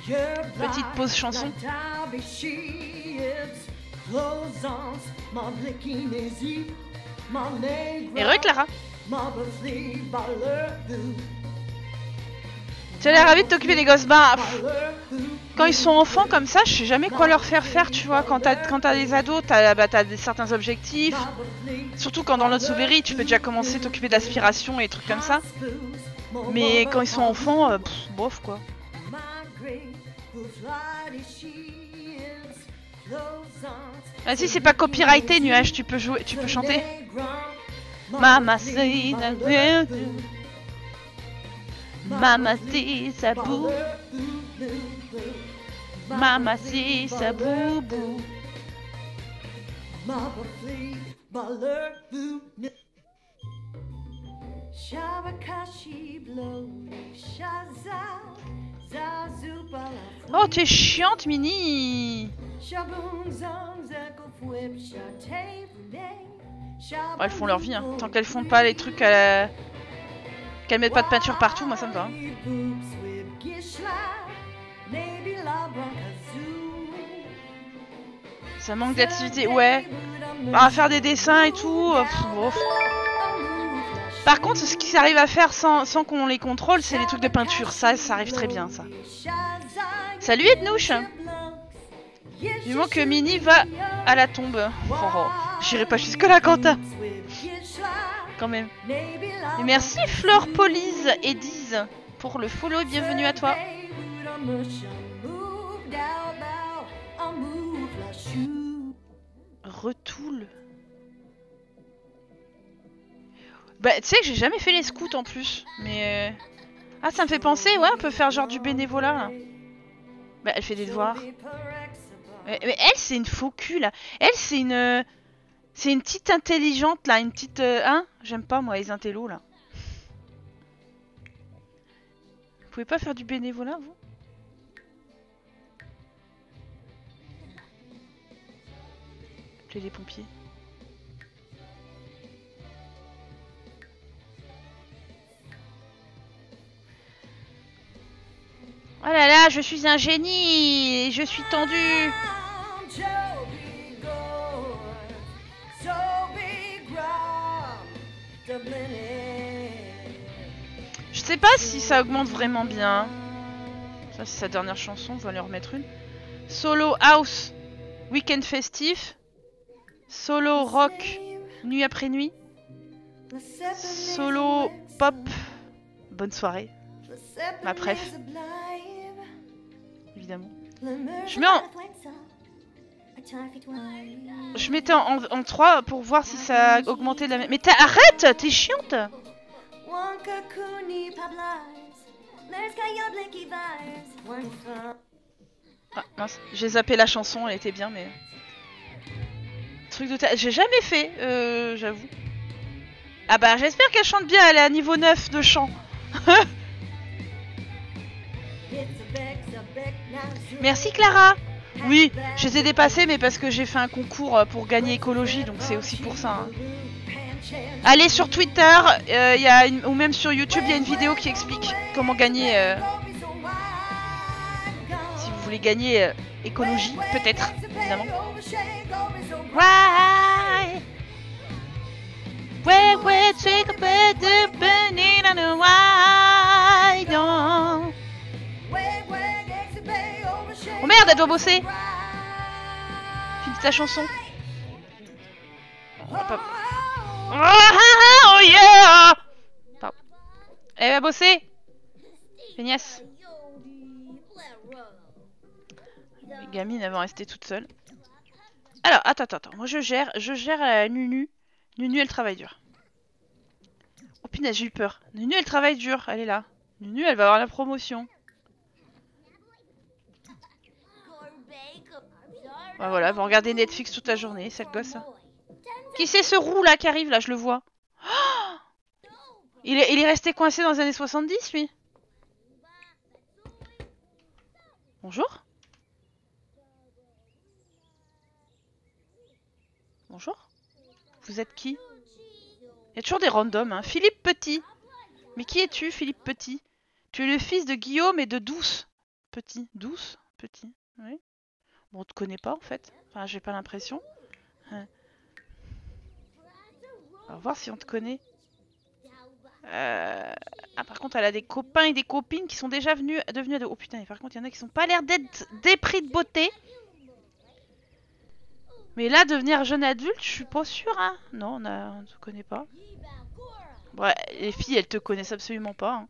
Petite pause chanson. Heureux Clara Tu as l'air ravi de t'occuper des gosses. Pff, quand ils sont enfants comme ça, je sais jamais quoi leur faire faire, tu vois. Quand t'as des ados, t'as bah, des- certains objectifs. Surtout quand dans l'autre Souveri, tu peux déjà commencer à t'occuper d'aspiration et des trucs comme ça. Mais quand ils sont enfants, euh, pff, bof quoi. Vas-y, c'est pas copyrighté, nuage, tu peux jouer, tu peux chanter. Mama say that Mama say sa bou. Mama say sa boubou. Oh, t'es chiante, Mini. Bon, elles font leur vie, hein. Tant qu'elles font pas les trucs à la... Qu'elles mettent pas de peinture partout, moi ça me va. hein. Ça manque d'activité, ouais. Bah, faire des dessins et tout, euh, pff, bof. Par contre, ce qu'ils arrivent à faire sans, sans qu'on les contrôle, c'est les trucs de peinture. Ça, ça arrive très bien, ça. Salut Ednouche Du moment que Mini va à la tombe. Oh, oh. J'irai pas jusque-là, Quentin. Quand même. Et merci Fleur Police et Diz pour le follow. Bienvenue à toi. Retoule. Bah, tu sais que j'ai jamais fait les scouts en plus. Mais. euh, Ah, ça me fait penser, ouais, on peut faire genre du bénévolat là. Bah, elle fait des devoirs. Mais, mais elle, c'est une faux cul là. Elle, c'est une. euh, C'est une petite intelligente là, une petite. euh, Hein J'aime pas moi les intellos là. Vous pouvez pas faire du bénévolat vous? Appelez les pompiers. Oh là là, je suis un génie Je suis tendu je sais pas si ça augmente vraiment bien. Ça, c'est sa dernière chanson, on va lui remettre une. Solo House, Weekend Festif. Solo Rock, Nuit après Nuit. Solo Pop, Bonne Soirée. Ma préf. Évidemment. Je mets. Je mettais en, en, 3 pour voir si ça a augmenté de la même. Mais arrête T'es chiante Ah mince, j'ai zappé la chanson, elle était bien, mais. Truc de ta... J'ai jamais fait, euh, j'avoue. Ah bah j'espère qu'elle chante bien, elle est à niveau 9 de chant. Merci Clara Oui, j'étais dépassée, mais parce que j'ai fait un concours euh, pour gagner écologie, donc c'est aussi pour ça. hein. Allez sur Twitter, euh, ou même sur YouTube, il y a une vidéo qui explique comment gagner. euh, si vous voulez gagner écologie, peut-être. Oh merde, elle doit bosser Finis ta chanson. Oh, oh yeah. Elle va bosser Feignasse. Les gamines, vont rester toutes seules. Alors, attends, attends, attends. Moi, je gère, je gère euh, Nunu. Nunu, elle travaille dur. Oh punaise, j'ai eu peur. Nunu, elle travaille dur. Elle est là. Nunu, elle va avoir la promotion. Voilà, va regarder Netflix toute la journée, cette gosse. hein. Qui c'est ce roux là qui arrive là, je le vois. Il, est, il est resté coincé dans les années 70 lui Bonjour Bonjour Vous êtes qui? Il y a toujours des randoms, hein. Philippe Petit Mais qui es-tu, Philippe Petit? Tu es le fils de Guillaume et de Douce Petit. Douce Petit Oui. Bon, on te connaît pas en fait. Enfin, j'ai pas l'impression. Hein. On va voir si on te connaît. Euh, Ah, par contre, elle a des copains et des copines qui sont déjà venus, devenus ados. Oh putain, et par contre, il y en a qui sont pas l'air d'être dépris de beauté. Mais là, devenir jeune adulte, je suis pas sûre, hein. Non, on, a... on te connaît pas. Ouais, les filles, elles te connaissent absolument pas. hein.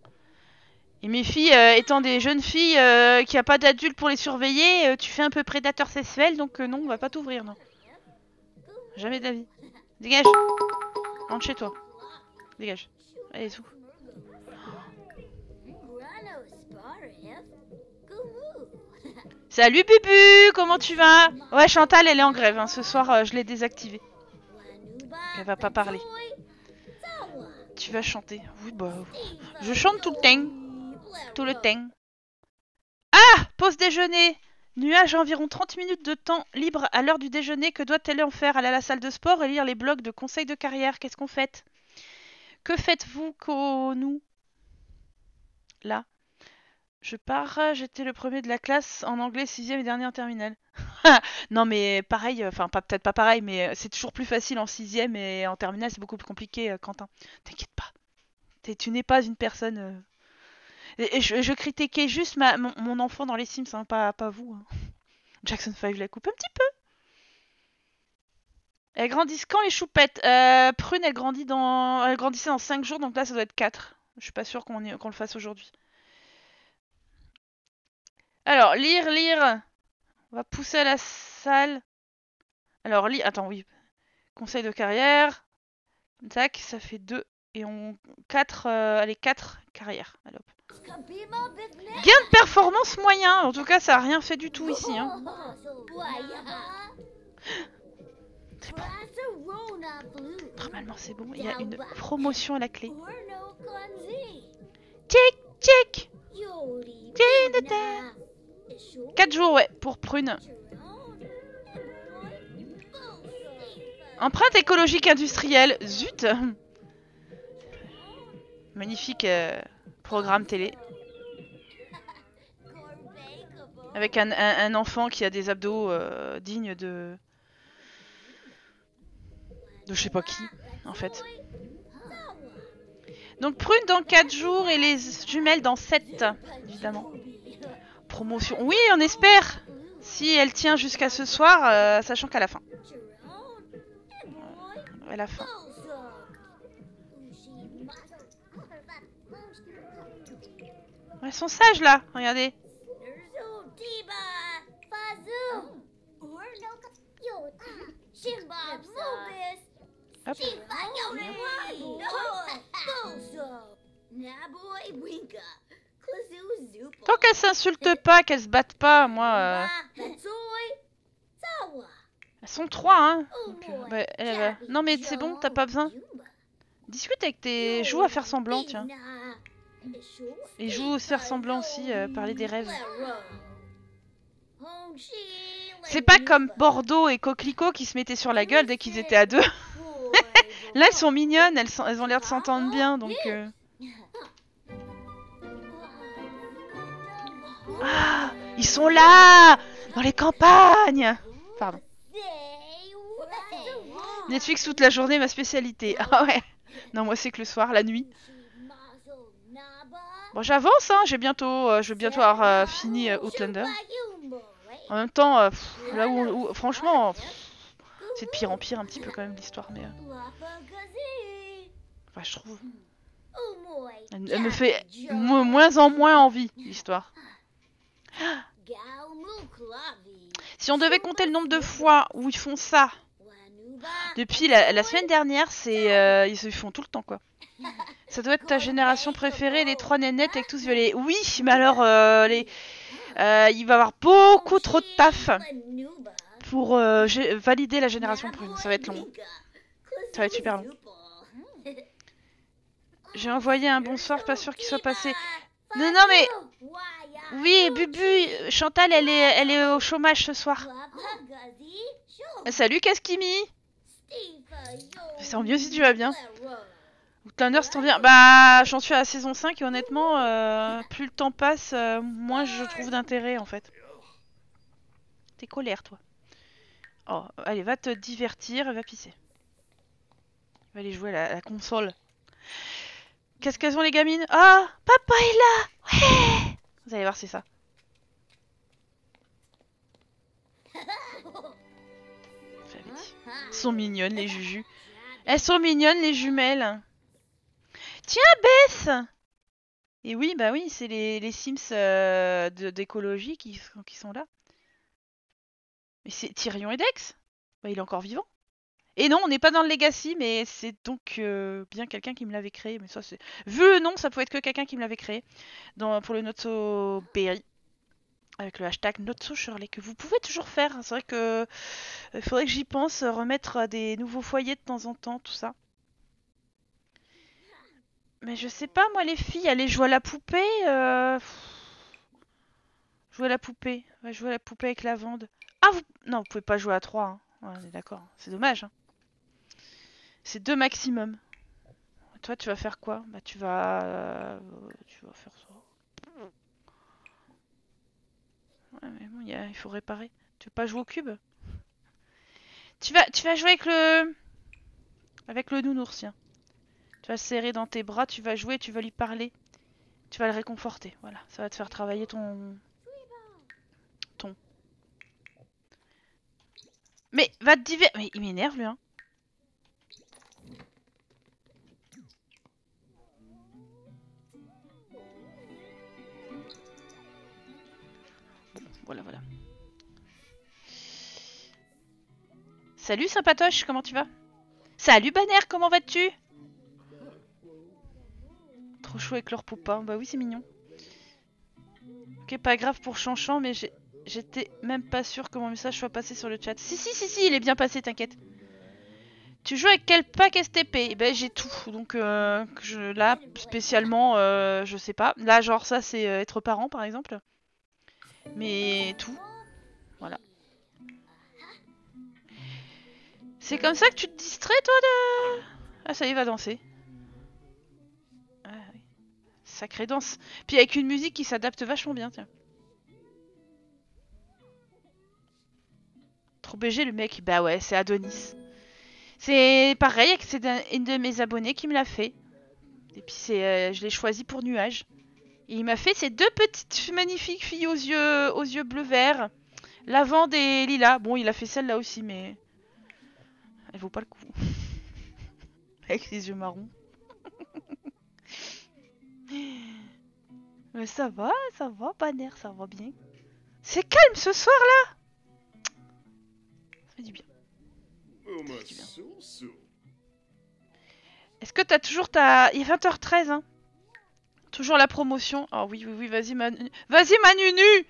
Et mes filles, euh, étant des jeunes filles euh, qui a pas d'adultes pour les surveiller, euh, tu fais un peu prédateur sexuel, donc non, on va pas t'ouvrir, non. Jamais d'avis. Dégage. Rentre chez toi. Dégage. Allez, tout. Salut Bubu, comment tu vas? Ouais, Chantal, elle est en grève. hein. Ce soir, je l'ai désactivée. Elle va pas parler. Tu vas chanter. Oui, bah. Je chante tout le temps. Tout le temps. Ah Pause déjeuner Nuage environ 30 minutes de temps libre à l'heure du déjeuner. Que doit-elle en faire? Aller à la salle de sport et lire les blogs de conseils de carrière. Qu'est-ce qu'on fait? Que faites-vous qu'au nous Là. Je pars, j'étais le premier de la classe en anglais, sixième et dernier en terminale. non mais pareil, enfin pas peut-être pas pareil, mais euh, c'est toujours plus facile en sixième et en terminale c'est beaucoup plus compliqué, euh, Quentin. T'inquiète pas. T'es- tu n'es pas une personne. Euh, je, critiquais juste ma, mon, mon enfant dans les Sims, hein, pas, vous. hein. Jackson 5 la coupe un petit peu. Elles grandissent quand les choupettes? Euh, Prune, elle grandit dans, elle grandissait dans 5 jours, donc là ça doit être 4. Je suis pas sûre qu'on le fasse aujourd'hui. Alors, lire, lire. On va pousser à la salle. Alors, lire. Attends, oui. Conseil de carrière. Tac, ça fait 2. Et on. 4. allez, 4 carrières. Allez. Gain de performance moyen. En tout cas, ça a rien fait du tout ici. Hein. Normalement, c'est bon. Il y a une promotion à la clé. Tchic, tchic. 4 jours, ouais, pour prune. Empreinte écologique industrielle. Zut Magnifique euh, programme télé. Avec un, enfant qui a des abdos euh, dignes de... De je sais pas qui, en fait. Donc prune dans 4 jours et les jumelles dans 7, évidemment. Promotion. Oui, on espère Si elle tient jusqu'à ce soir, euh, sachant qu'à la fin. À la fin. Elles sont sages là, regardez. Tant qu'elles s'insultent pas, qu'elles se battent pas, moi. euh, Elles sont trois, hein. Euh, bah, Non mais c'est bon, t'as pas besoin. Discute avec tes. Joue à faire semblant, tiens. Et joue faire semblant aussi, euh, parler des rêves. C'est pas comme Bordeaux et Coquelicot qui se mettaient sur la gueule dès qu'ils étaient à deux. Là, elles sont mignonnes, elles, sont- elles ont l'air de s'entendre bien, donc. euh, Ah, ils sont là, dans les campagnes. Pardon. Netflix toute la journée, ma spécialité. Ah ouais. Non, moi c'est que le soir, la nuit. Bon, j'avance, hein. J'ai bientôt, euh, je vais bientôt avoir euh, fini euh, Outlander. En même temps, euh, là où, franchement, c'est de pire en pire un petit peu quand même l'histoire, mais enfin, je trouve, elle, elle me fait mo- moins en moins envie l'histoire. Si on devait compter le nombre de fois où ils font ça depuis la, la semaine dernière, c'est ils se font tout le temps quoi. Ça doit être ta génération préférée, les trois nénettes avec tous violets. Oui, mais alors euh, les, euh, il va y avoir beaucoup trop de taf pour euh, valider la génération prune. Ça va être long. Ça va être super long. J'ai envoyé un bonsoir, pas sûr qu'il soit passé. Non, non, mais oui, Bubu, Chantal, elle est, elle est au chômage ce soir. Salut, Kaskimi. C'est mieux si tu vas bien. Outlander, c'est bien. Bah, j'en suis à la saison 5 et honnêtement, euh, plus le temps passe, euh, moins je trouve d'intérêt en fait. T'es colère, toi. Oh, allez, va te divertir et va pisser. Va aller jouer à la, console. Qu'est-ce qu'elles ont les gamines? Ah, papa est là Vous allez voir, c'est ça. Elles sont mignonnes, les jujus. Elles sont mignonnes, les jumelles. Tiens, Beth Et oui, bah oui, c'est les, Sims euh, d'écologie qui, sont- là. Mais c'est Tyrion et Dex Bah, il est encore vivant. Et non, on n'est pas dans le Legacy, mais c'est donc euh, bien quelqu'un qui me l'avait créé. Mais ça. Vu le nom, ça pouvait être que quelqu'un qui me l'avait créé. Pour le Notso Berry. Avec le hashtag Notso Shirley, que vous pouvez toujours faire. C'est vrai que. Il faudrait que j'y pense, euh, remettre euh, des nouveaux foyers de temps en temps, tout ça. Mais je sais pas, moi, les filles, aller jouer à la poupée. Euh... Jouer à la poupée. Ouais, jouer à la poupée avec la vende. Ah, vous... non, vous pouvez pas jouer à 3. Hein. On est d'accord. C'est dommage. Hein. C'est deux maximum. Toi, tu vas faire quoi? Bah, tu vas. euh, Tu vas faire ça. Ouais, mais bon, il faut réparer. Tu veux pas jouer au cube? Tu vas, tu vas jouer avec le. Avec le nounours, tiens. Tu vas serrer dans tes bras, tu vas jouer, tu vas lui parler. Tu vas le réconforter. Voilà, ça va te faire travailler ton. Ton. Mais va te diver... Mais il m'énerve lui, hein. Voilà, voilà. Salut sympatoche, comment tu vas? Salut Banner, comment vas-tu? Trop chou avec leur poupin, bah oui c'est mignon. Ok, pas grave pour Chanchan, mais j'étais même pas sûre que mon message soit passé sur le chat. Si, si, si, si, il est bien passé, t'inquiète. Tu joues avec quel pack STP Eh Ben j'ai tout, donc euh, je, là spécialement, euh, je sais pas. Là genre ça c'est euh, être parent par exemple. Mais tout, voilà. C'est comme ça que tu te distrais toi de... Ah ça y va danser. Sacrée danse. Puis avec une musique qui s'adapte vachement bien, tiens. Trop BG le mec. Bah ouais, c'est Adonis. C'est pareil, c'est une de mes abonnés qui me l'a fait. Et puis euh, je l'ai choisi pour nuage. Et il m'a fait ces deux petites magnifiques filles aux yeux, aux yeux bleu vert, lavande et lilas. Bon, il a fait celle-là aussi, mais elle vaut pas le coup. Avec les yeux marrons. Mais ça va, ça va, Banner, ça va bien. C'est calme ce soir-là. Ça fait du bien. Est-ce que t'as toujours ta... Il est 20h13, hein Toujours la promotion. Oh oui, oui, oui, vas-y, Manu... Vas-y, Manunu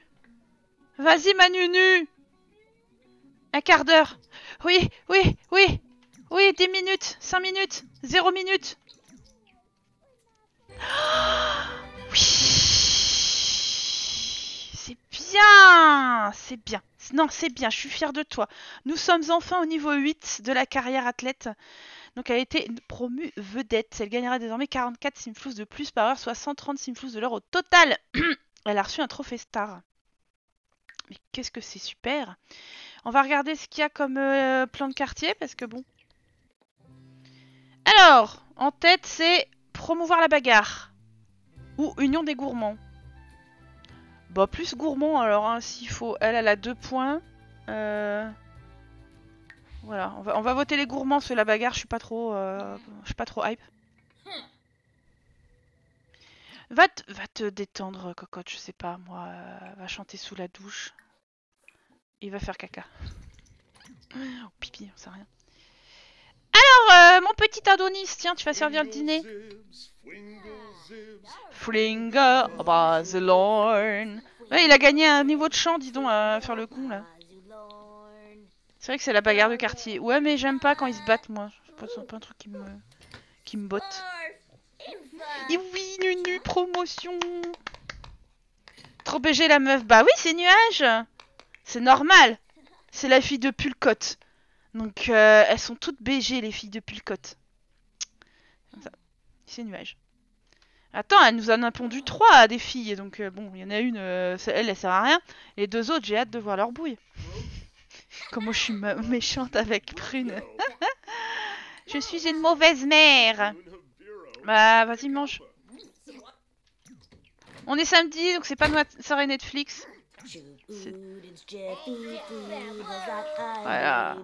Vas-y, Manunu Un quart d'heure. Oui, oui, oui Oui, 10 minutes, 5 minutes, 0 minutes. Oui C'est bien C'est bien. Non, c'est bien, je suis fière de toi. Nous sommes enfin au niveau 8 de la carrière athlète. Donc elle a été promue vedette. Elle gagnera désormais 44 simflous de plus par heure, soit 130 simflous de l'heure au total. elle a reçu un trophée star. Mais qu'est-ce que c'est super On va regarder ce qu'il y a comme euh, plan de quartier, parce que bon... Alors, en tête, c'est promouvoir la bagarre. Ou union des gourmands. Bah, plus gourmand, alors, hein, s'il faut. Elle, elle a deux points. Euh... Voilà, on va, voter les gourmands, que la bagarre, je suis pas trop, euh, suis pas trop hype. Va te, va te détendre, cocotte, je sais pas, moi. euh, va chanter sous la douche. Et va faire caca. Ou pipi, on sait rien. Euh, mon petit Adonis, tiens, tu vas servir le dîner. Flinger, bah, the Lorn. Ouais, il a gagné un niveau de chant, dis donc, à faire le con, là. C'est vrai que c'est la bagarre de quartier. Ouais, mais j'aime pas quand ils se battent, moi. C'est pas un truc qui me, qui me botte. Et oui, Nunu, promotion Trop BG la meuf. Bah oui, c'est nuage C'est normal C'est la fille de Pulcotte. Donc, euh, elles sont toutes BG, les filles de Pulcotte. C'est nuage. Attends, elle nous en a pondu trois des filles. Donc, euh, bon, il y en a une, euh, elle, elle sert à rien. Les deux autres, j'ai hâte de voir leur bouille. Comment je suis méchante avec Prune. je suis une mauvaise mère. Bah, vas-y, mange. On est samedi, donc c'est pas notre soirée Netflix. Voilà.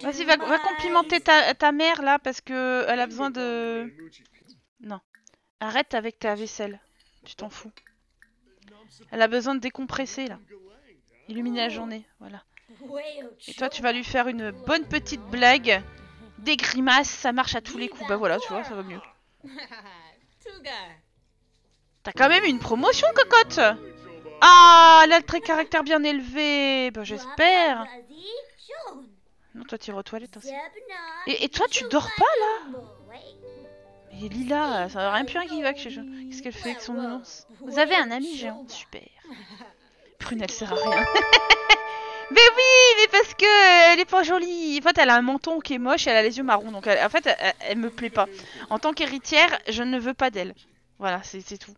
Vas-y, va, va complimenter ta, ta mère là, parce que elle a besoin de. Arrête avec ta vaisselle. Tu t'en fous. Elle a besoin de décompresser là. Illuminer la journée, voilà. Et toi, tu vas lui faire une bonne petite blague. Des grimaces, ça marche à tous les coups. Bah voilà, tu vois, ça va mieux. T'as quand même une promotion, cocotte Ah, elle a le trait caractère bien élevé. Bah j'espère. Non, toi, t'iras aux toilettes. hein. Et, et toi, tu dors pas là Et Lila, ça va rien plus rien qui va que chez Qu'est-ce qu'elle fait avec son annonce Vous avez un ami géant Super. Prune, elle sert à rien. mais oui, mais parce que elle est pas jolie. En fait, elle a un menton qui est moche et elle a les yeux marrons. Donc, elle- en fait, elle, elle me plaît pas. En tant qu'héritière, je ne veux pas d'elle. Voilà, c'est tout.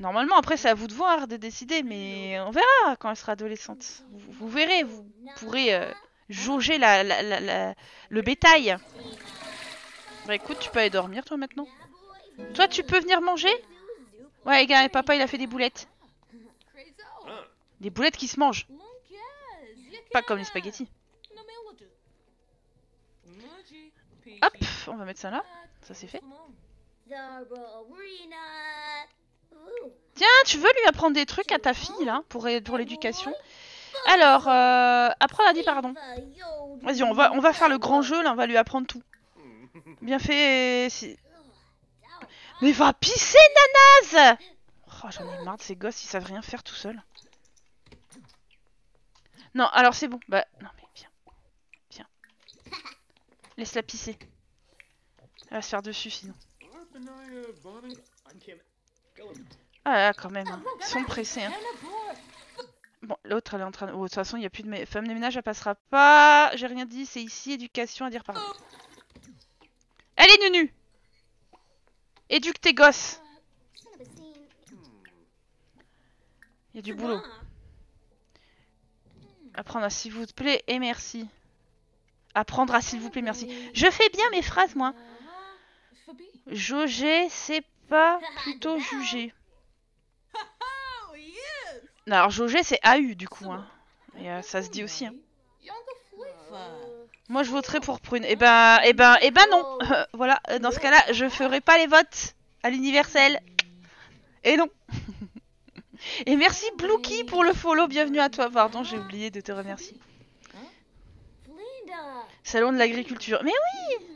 Normalement, après, c'est à vous de voir, de décider, mais on verra quand elle sera adolescente. Vous, verrez, vous pourrez euh, jauger le bétail. Bah écoute, tu peux aller dormir, toi, maintenant. Toi, tu peux venir manger? Ouais, les gars, papa, il a fait des boulettes. Des boulettes qui se mangent, pas comme les spaghettis. Hop, on va mettre ça là. Ça, c'est fait. Tiens, tu veux lui apprendre des trucs à ta fille, là, pour, l'éducation? Alors, euh, apprendre à dire pardon. Vas-y, on va, on va faire le grand jeu, là, on va lui apprendre tout. Bien fait. Mais va pisser, Nanaz Oh, j'en ai marre de ces gosses, ils savent rien faire tout seuls. Non, alors c'est bon. Bah, non, mais viens. Viens. Laisse-la pisser. Elle va se faire dessus, sinon. Ah là, quand même, hein. ils sont pressés. Hein. Bon, l'autre, elle est en train de... Oh, de toute façon, il n'y a plus de femme de ménage, elle passera pas. J'ai rien dit, c'est ici, éducation à dire pardon. Allez, Nunu Éduque tes gosses Il y a du boulot. Apprendre à s'il vous plaît et merci. Apprendre à s'il vous plaît, merci. Je fais bien mes phrases, moi. Jauger, c'est pas plutôt juger. Oh, Alors jauger, c'est AU du coup. Hein. Et euh, ça se dit aussi. Hein. Moi, je voterai pour Prune. Eh ben, eh ben, eh ben non. voilà. euh, Dans ce cas-là, je ferai pas les votes à l'universel. Et non. Et merci Blooky pour le follow. Bienvenue à toi. Pardon, j'ai oublié de te remercier. Flinda. Salon de l'agriculture. Mais oui.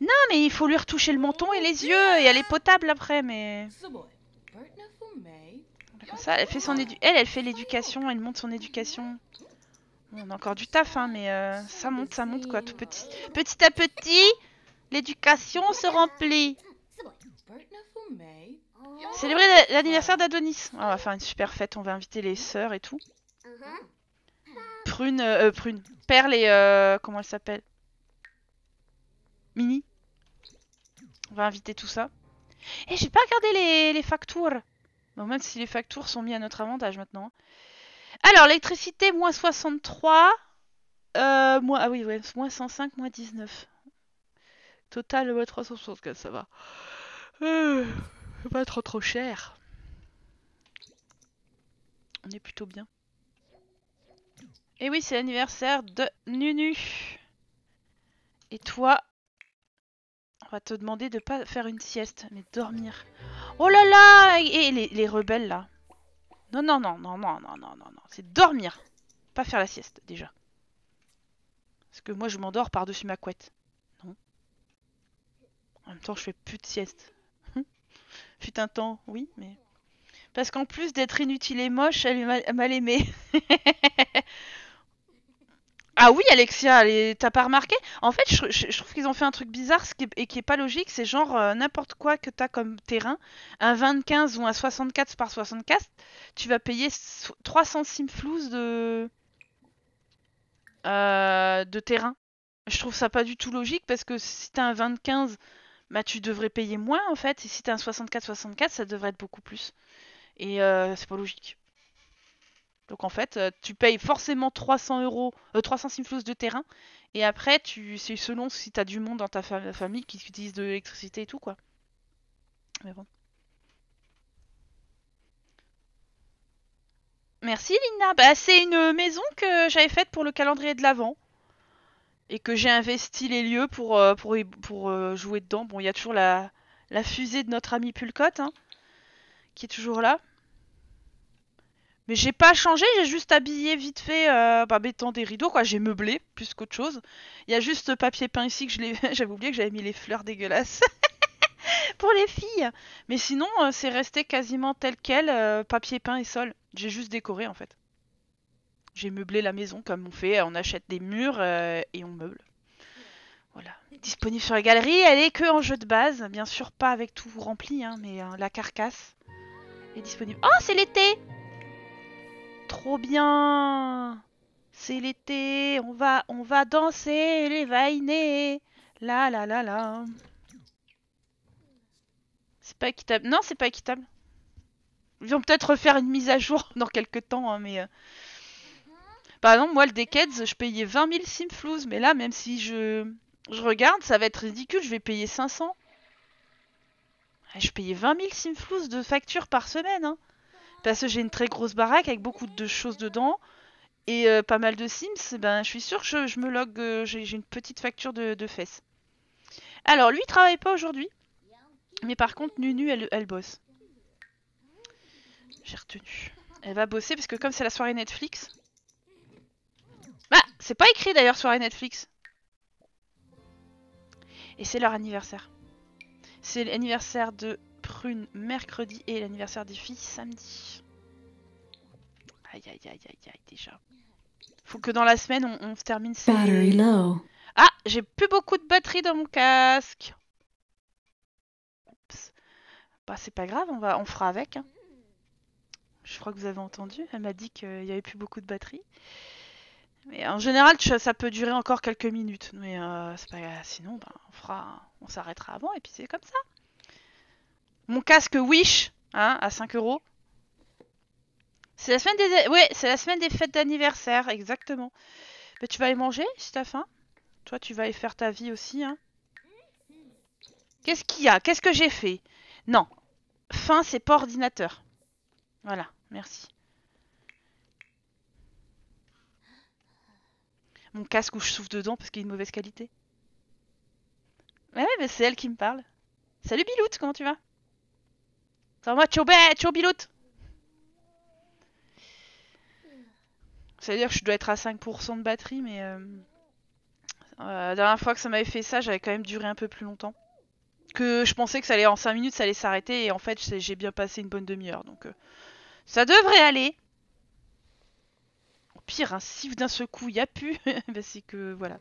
Non, mais il faut lui retoucher le menton et les yeux et elle est potable après. Mais ça, elle fait son édu. Elle, fait l'éducation. Elle monte son éducation. On a encore du taf, hein, mais euh, ça monte, ça monte quoi, tout petit. Petit à petit, l'éducation se remplit. Célébrer la- l'anniversaire d'Adonis. Ah, on va faire une super fête, on va inviter les sœurs et tout. Prune, euh, euh, Prune. Perle et euh, comment elle s'appelle? Mini. On va inviter tout ça. Et j'ai pas regardé les, factures. Bon, même si les factures sont mis à notre avantage maintenant. Alors, l'électricité, moins 63. Euh, moins, ah oui, ouais, moins 105, moins 19. Total, ouais, 364, ça va. Euh, pas trop trop cher. On est plutôt bien. Et oui, c'est l'anniversaire de Nunu. Et toi, on va te demander de pas faire une sieste, mais dormir. Oh là là Et les, les rebelles là Non, non, non, non, non, non, non, non, non. C'est dormir. Pas faire la sieste, déjà. Parce que moi, je m'endors par-dessus ma couette. Non. En même temps, je fais plus de sieste. Fut un temps, oui, mais... Parce qu'en plus d'être inutile et moche, elle est mal aimée. ah oui, Alexia, t'as pas remarqué? En fait, je, trouve qu'ils ont fait un truc bizarre ce qui est- et qui est pas logique. C'est genre euh, n'importe quoi que t'as comme terrain, un 25 ou un 64 par 64, tu vas payer so- 300 simflous de euh, de terrain. Je trouve ça pas du tout logique parce que si t'as un 25, bah tu devrais payer moins en fait. Et si t'as un 64-64, ça devrait être beaucoup plus. Et euh, c'est pas logique. Donc en fait, euh, tu payes forcément 300 euros, euh, 300 simflous de terrain, et après, tu, c'est selon si t'as du monde dans ta fa- famille qui utilise de l'électricité et tout quoi. Mais bon. Merci Lina. Bah c'est une maison que j'avais faite pour le calendrier de l'Avent et que j'ai investi les lieux euh, pour euh, jouer dedans. Bon, il y a toujours la la fusée de notre ami Pulcotte hein, qui est toujours là. Mais j'ai pas changé, j'ai juste habillé vite fait, euh, bah, mettant des rideaux, quoi. J'ai meublé plus qu'autre chose. Il y a juste papier peint ici que. J'avais oublié que j'avais mis les fleurs dégueulasses pour les filles. Mais sinon, euh, c'est resté quasiment tel quel, euh, papier peint et sol. J'ai juste décoré en fait. J'ai meublé la maison comme on fait, on achète des murs euh, et on meuble. Voilà. Disponible sur la galerie, elle est que en jeu de base, bien sûr pas avec tout rempli, hein, mais la carcasse est disponible. Oh, c'est l'été Trop bien C'est l'été, on va, on va danser les vainés. La la la la. C'est pas équitable. Non, c'est pas équitable. Ils vont peut-être refaire une mise à jour dans quelques temps, hein, mais... euh, Par exemple, moi, le Decades, je payais 20 000 simflous, mais là, même si je... je regarde, ça va être ridicule, je vais payer 500. Ouais, Je payais 20 000 simflous de facture par semaine, hein. Parce que j'ai une très grosse baraque avec beaucoup de choses dedans et euh, pas mal de Sims, ben je suis sûre que je, me log, euh, j'ai une petite facture de, de fesses. Alors lui il travaille pas aujourd'hui, mais par contre Nunu elle, elle bosse. J'ai retenu. Elle va bosser parce que comme c'est la soirée Netflix. Bah c'est pas écrit d'ailleurs soirée Netflix. Et c'est leur anniversaire. C'est l'anniversaire de Prune mercredi et l'anniversaire des filles samedi. Aïe aïe aïe aïe aïe déjà. Faut que dans la semaine on, on se termine ces... Battery low. Ah, j'ai plus beaucoup de batterie dans mon casque. Oups. Bah c'est pas grave, on va, on fera avec. hein. Je crois que vous avez entendu. Elle m'a dit qu'il y avait plus beaucoup de batterie. Mais en général, ça peut durer encore quelques minutes. Mais euh, pas, sinon, ben, on fera, on s'arrêtera avant et puis c'est comme ça. Mon casque Wish, hein, à 5 euros. C'est la semaine des, ouais, c'est la semaine des fêtes d'anniversaire, exactement. Mais tu vas aller manger si faim. Toi, tu vas aller faire ta vie aussi, hein. Qu'est-ce qu'il y a? Qu'est-ce que j'ai fait? Non. Fin, c'est pas ordinateur. Voilà, merci. Mon casque où je souffle dedans parce qu'il est de mauvaise qualité. Ouais, mais c'est elle qui me parle. Salut Bilout, comment tu vas? Ça va moi, ciao, bé- ciao Bilout Ça veut dire que je dois être à 5% de batterie, mais... euh, euh, la dernière fois que ça m'avait fait ça, j'avais quand même duré un peu plus longtemps. Que je pensais que ça allait en 5 minutes, ça allait s'arrêter, et en fait, j'ai bien passé une bonne demi-heure, donc... euh, ça devrait aller Au pire, hein, si d'un seul coup, il n'y a plus, ben, c'est que... Voilà.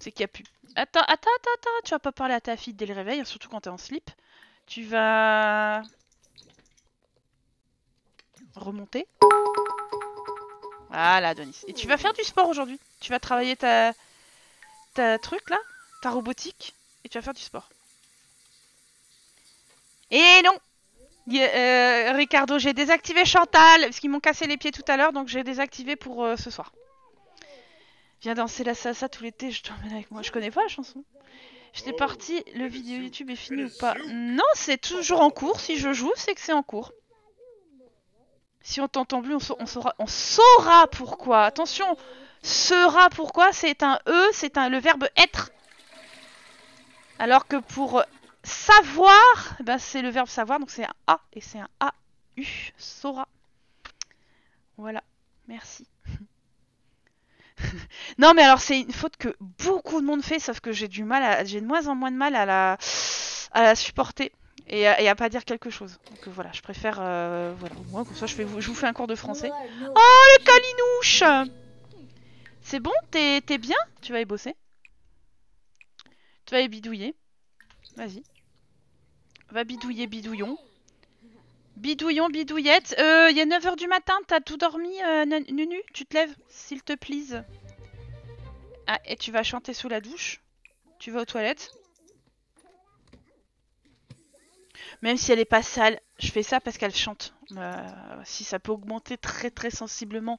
C'est qu'il n'y a plus. Attends, attends, attends, attends, tu vas pas parler à ta fille dès le réveil, surtout quand t'es en slip. Tu vas... Remonter. Voilà, Denis. Et tu vas faire du sport aujourd'hui. Tu vas travailler ta... ta truc là, ta robotique, et tu vas faire du sport. Et non euh, Ricardo, j'ai désactivé Chantal, parce qu'ils m'ont cassé les pieds tout à l'heure, donc j'ai désactivé pour euh, ce soir. Viens danser la salsa tout l'été, je t'emmène avec moi. Je connais pas la chanson. J'étais parti, le vidéo YouTube est fini ou pas Non, c'est toujours en cours. Si je joue, c'est que c'est en cours. Si on t'entend plus, on, sa- on saura, on saura pourquoi. Attention, sera pourquoi, c'est un E, c'est un le verbe être. Alors que pour savoir, ben c'est le verbe savoir, donc c'est un A et c'est un A-U, saura. Voilà, merci. non mais alors c'est une faute que beaucoup de monde fait, sauf que j'ai du mal, à, j'ai de moins en moins de mal à la, à la supporter et à, et à pas dire quelque chose. Donc voilà, je préfère, euh, voilà, au moins comme ça je, fais, je vous fais un cours de français. Oh le calinouche C'est bon, t'es t'es bien? Tu vas y bosser? Tu vas y bidouiller? Vas-y. Va bidouiller, bidouillon. Bidouillon, bidouillette. Euh, il est 9h du matin, t'as tout dormi, euh, Nunu? Tu te lèves, s'il te plaise. Ah, et tu vas chanter sous la douche? Tu vas aux toilettes? Même si elle est pas sale, je fais ça parce qu'elle chante. Euh, si ça peut augmenter très très sensiblement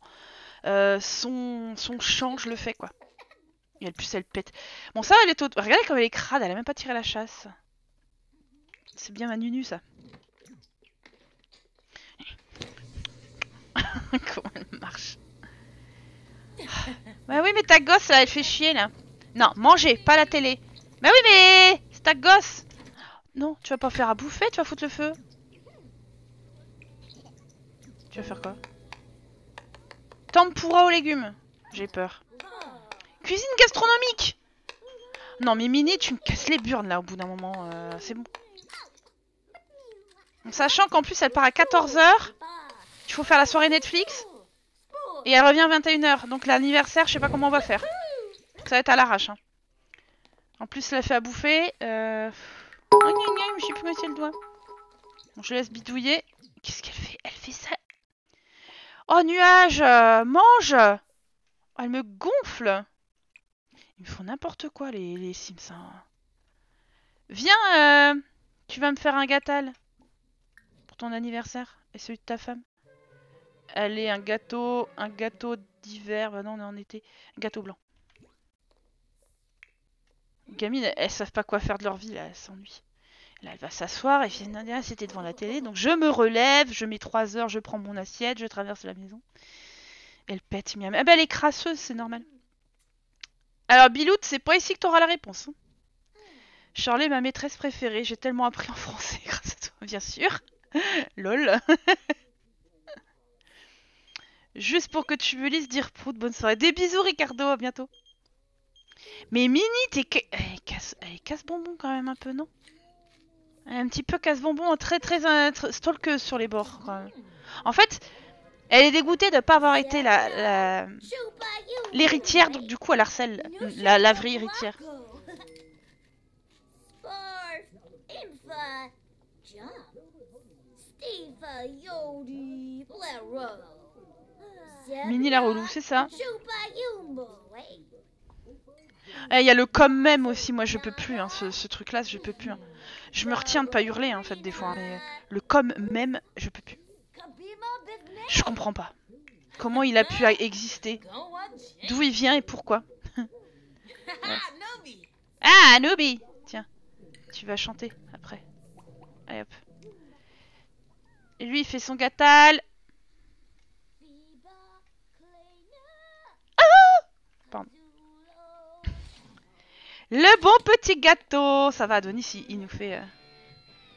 euh, son, chant, je le fais quoi. Et elle plus elle pète. Bon ça elle est au... Regardez comme elle est crade, elle a même pas tiré la chasse. C'est bien ma nunu ça. Comment elle marche. Bah oui mais ta gosse là, elle fait chier là. Non, manger, pas la télé. Bah oui mais c'est ta gosse. Non, tu vas pas faire à bouffer, tu vas foutre le feu. Tu vas faire quoi? Tempura aux légumes. J'ai peur. Cuisine gastronomique Non mais Mini, tu me casses les burnes là au bout d'un moment, euh, c'est bon. Sachant qu'en plus elle part à 14h, il faut faire la soirée Netflix, et elle revient à 21h, donc l'anniversaire, je sais pas comment on va faire. Ça va être à l'arrache. hein. En plus elle a fait à bouffer. Oh, je plus le doigt. Je laisse bidouiller. Qu'est-ce qu'elle fait? Elle fait ça. Oh nuage euh, Mange Elle me gonfle Ils me font n'importe quoi les, les Sims. Viens, euh, tu vas me faire un gâtal pour ton anniversaire et celui de ta femme. Allez, un gâteau, un gâteau d'hiver. Bah non, on est en été. Un gâteau blanc. Les gamines, elles, savent pas quoi faire de leur vie là, elles s'ennuient. Là, elle va s'asseoir et Nadia, c'était devant la télé. Donc je me relève, je mets 3 heures, je prends mon assiette, je traverse la maison. Elle pète miam. Ah bah elle est crasseuse, c'est normal. Alors Bilout, c'est pas ici que t'auras la réponse. hein. Charlie ma maîtresse préférée, j'ai tellement appris en français grâce à toi, bien sûr. Lol. Juste pour que tu me lises dire prout, bonne soirée. Des bisous Ricardo, à bientôt. Mais Mini, t'es... Elle casse... Casse-bonbon quand même un peu, non? Elle est un petit peu casse-bonbon, très très, euh, tr- stalkeuse sur les bords. En fait, elle est dégoûtée de pas avoir été la- l'héritière, donc du coup elle harcèle la, vraie héritière. Steve, Yodi, Blero. Mini la relou, c'est ça. Yumbo, eh? Il y a le comme même aussi, moi je peux plus, hein, ce, ce truc-là, je peux plus. hein. Je me retiens de pas hurler hein, en fait des fois, hein, mais le comme même, je peux plus. Je comprends pas. Comment il a pu exister? D'où il vient et pourquoi? Ah, Nobi. Ah, Nobi Tiens. tu vas chanter après. Allez hop. Et lui, il fait son gâtal. Le bon petit gâteau. Ça va, Adonis, il, il nous fait, euh,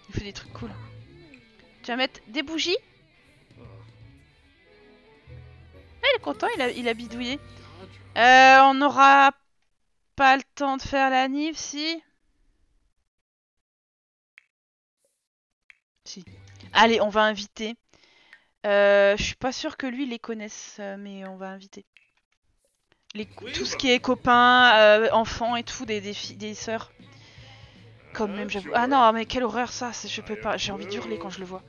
il fait des trucs cool. Tu vas mettre des bougies. Ah, il est content, il a, il a bidouillé. Euh, on n'aura pas le temps de faire la nif, si Si. Allez, on va inviter. Euh, je suis pas sûre que lui les connaisse, euh, mais on va inviter. Les, tout ce qui est copains, euh, enfants et tout, des, des, filles, des sœurs. Comme même, j'avoue. Ah non, mais quelle horreur ça, je peux pas, j'ai envie d'hurler quand je le vois.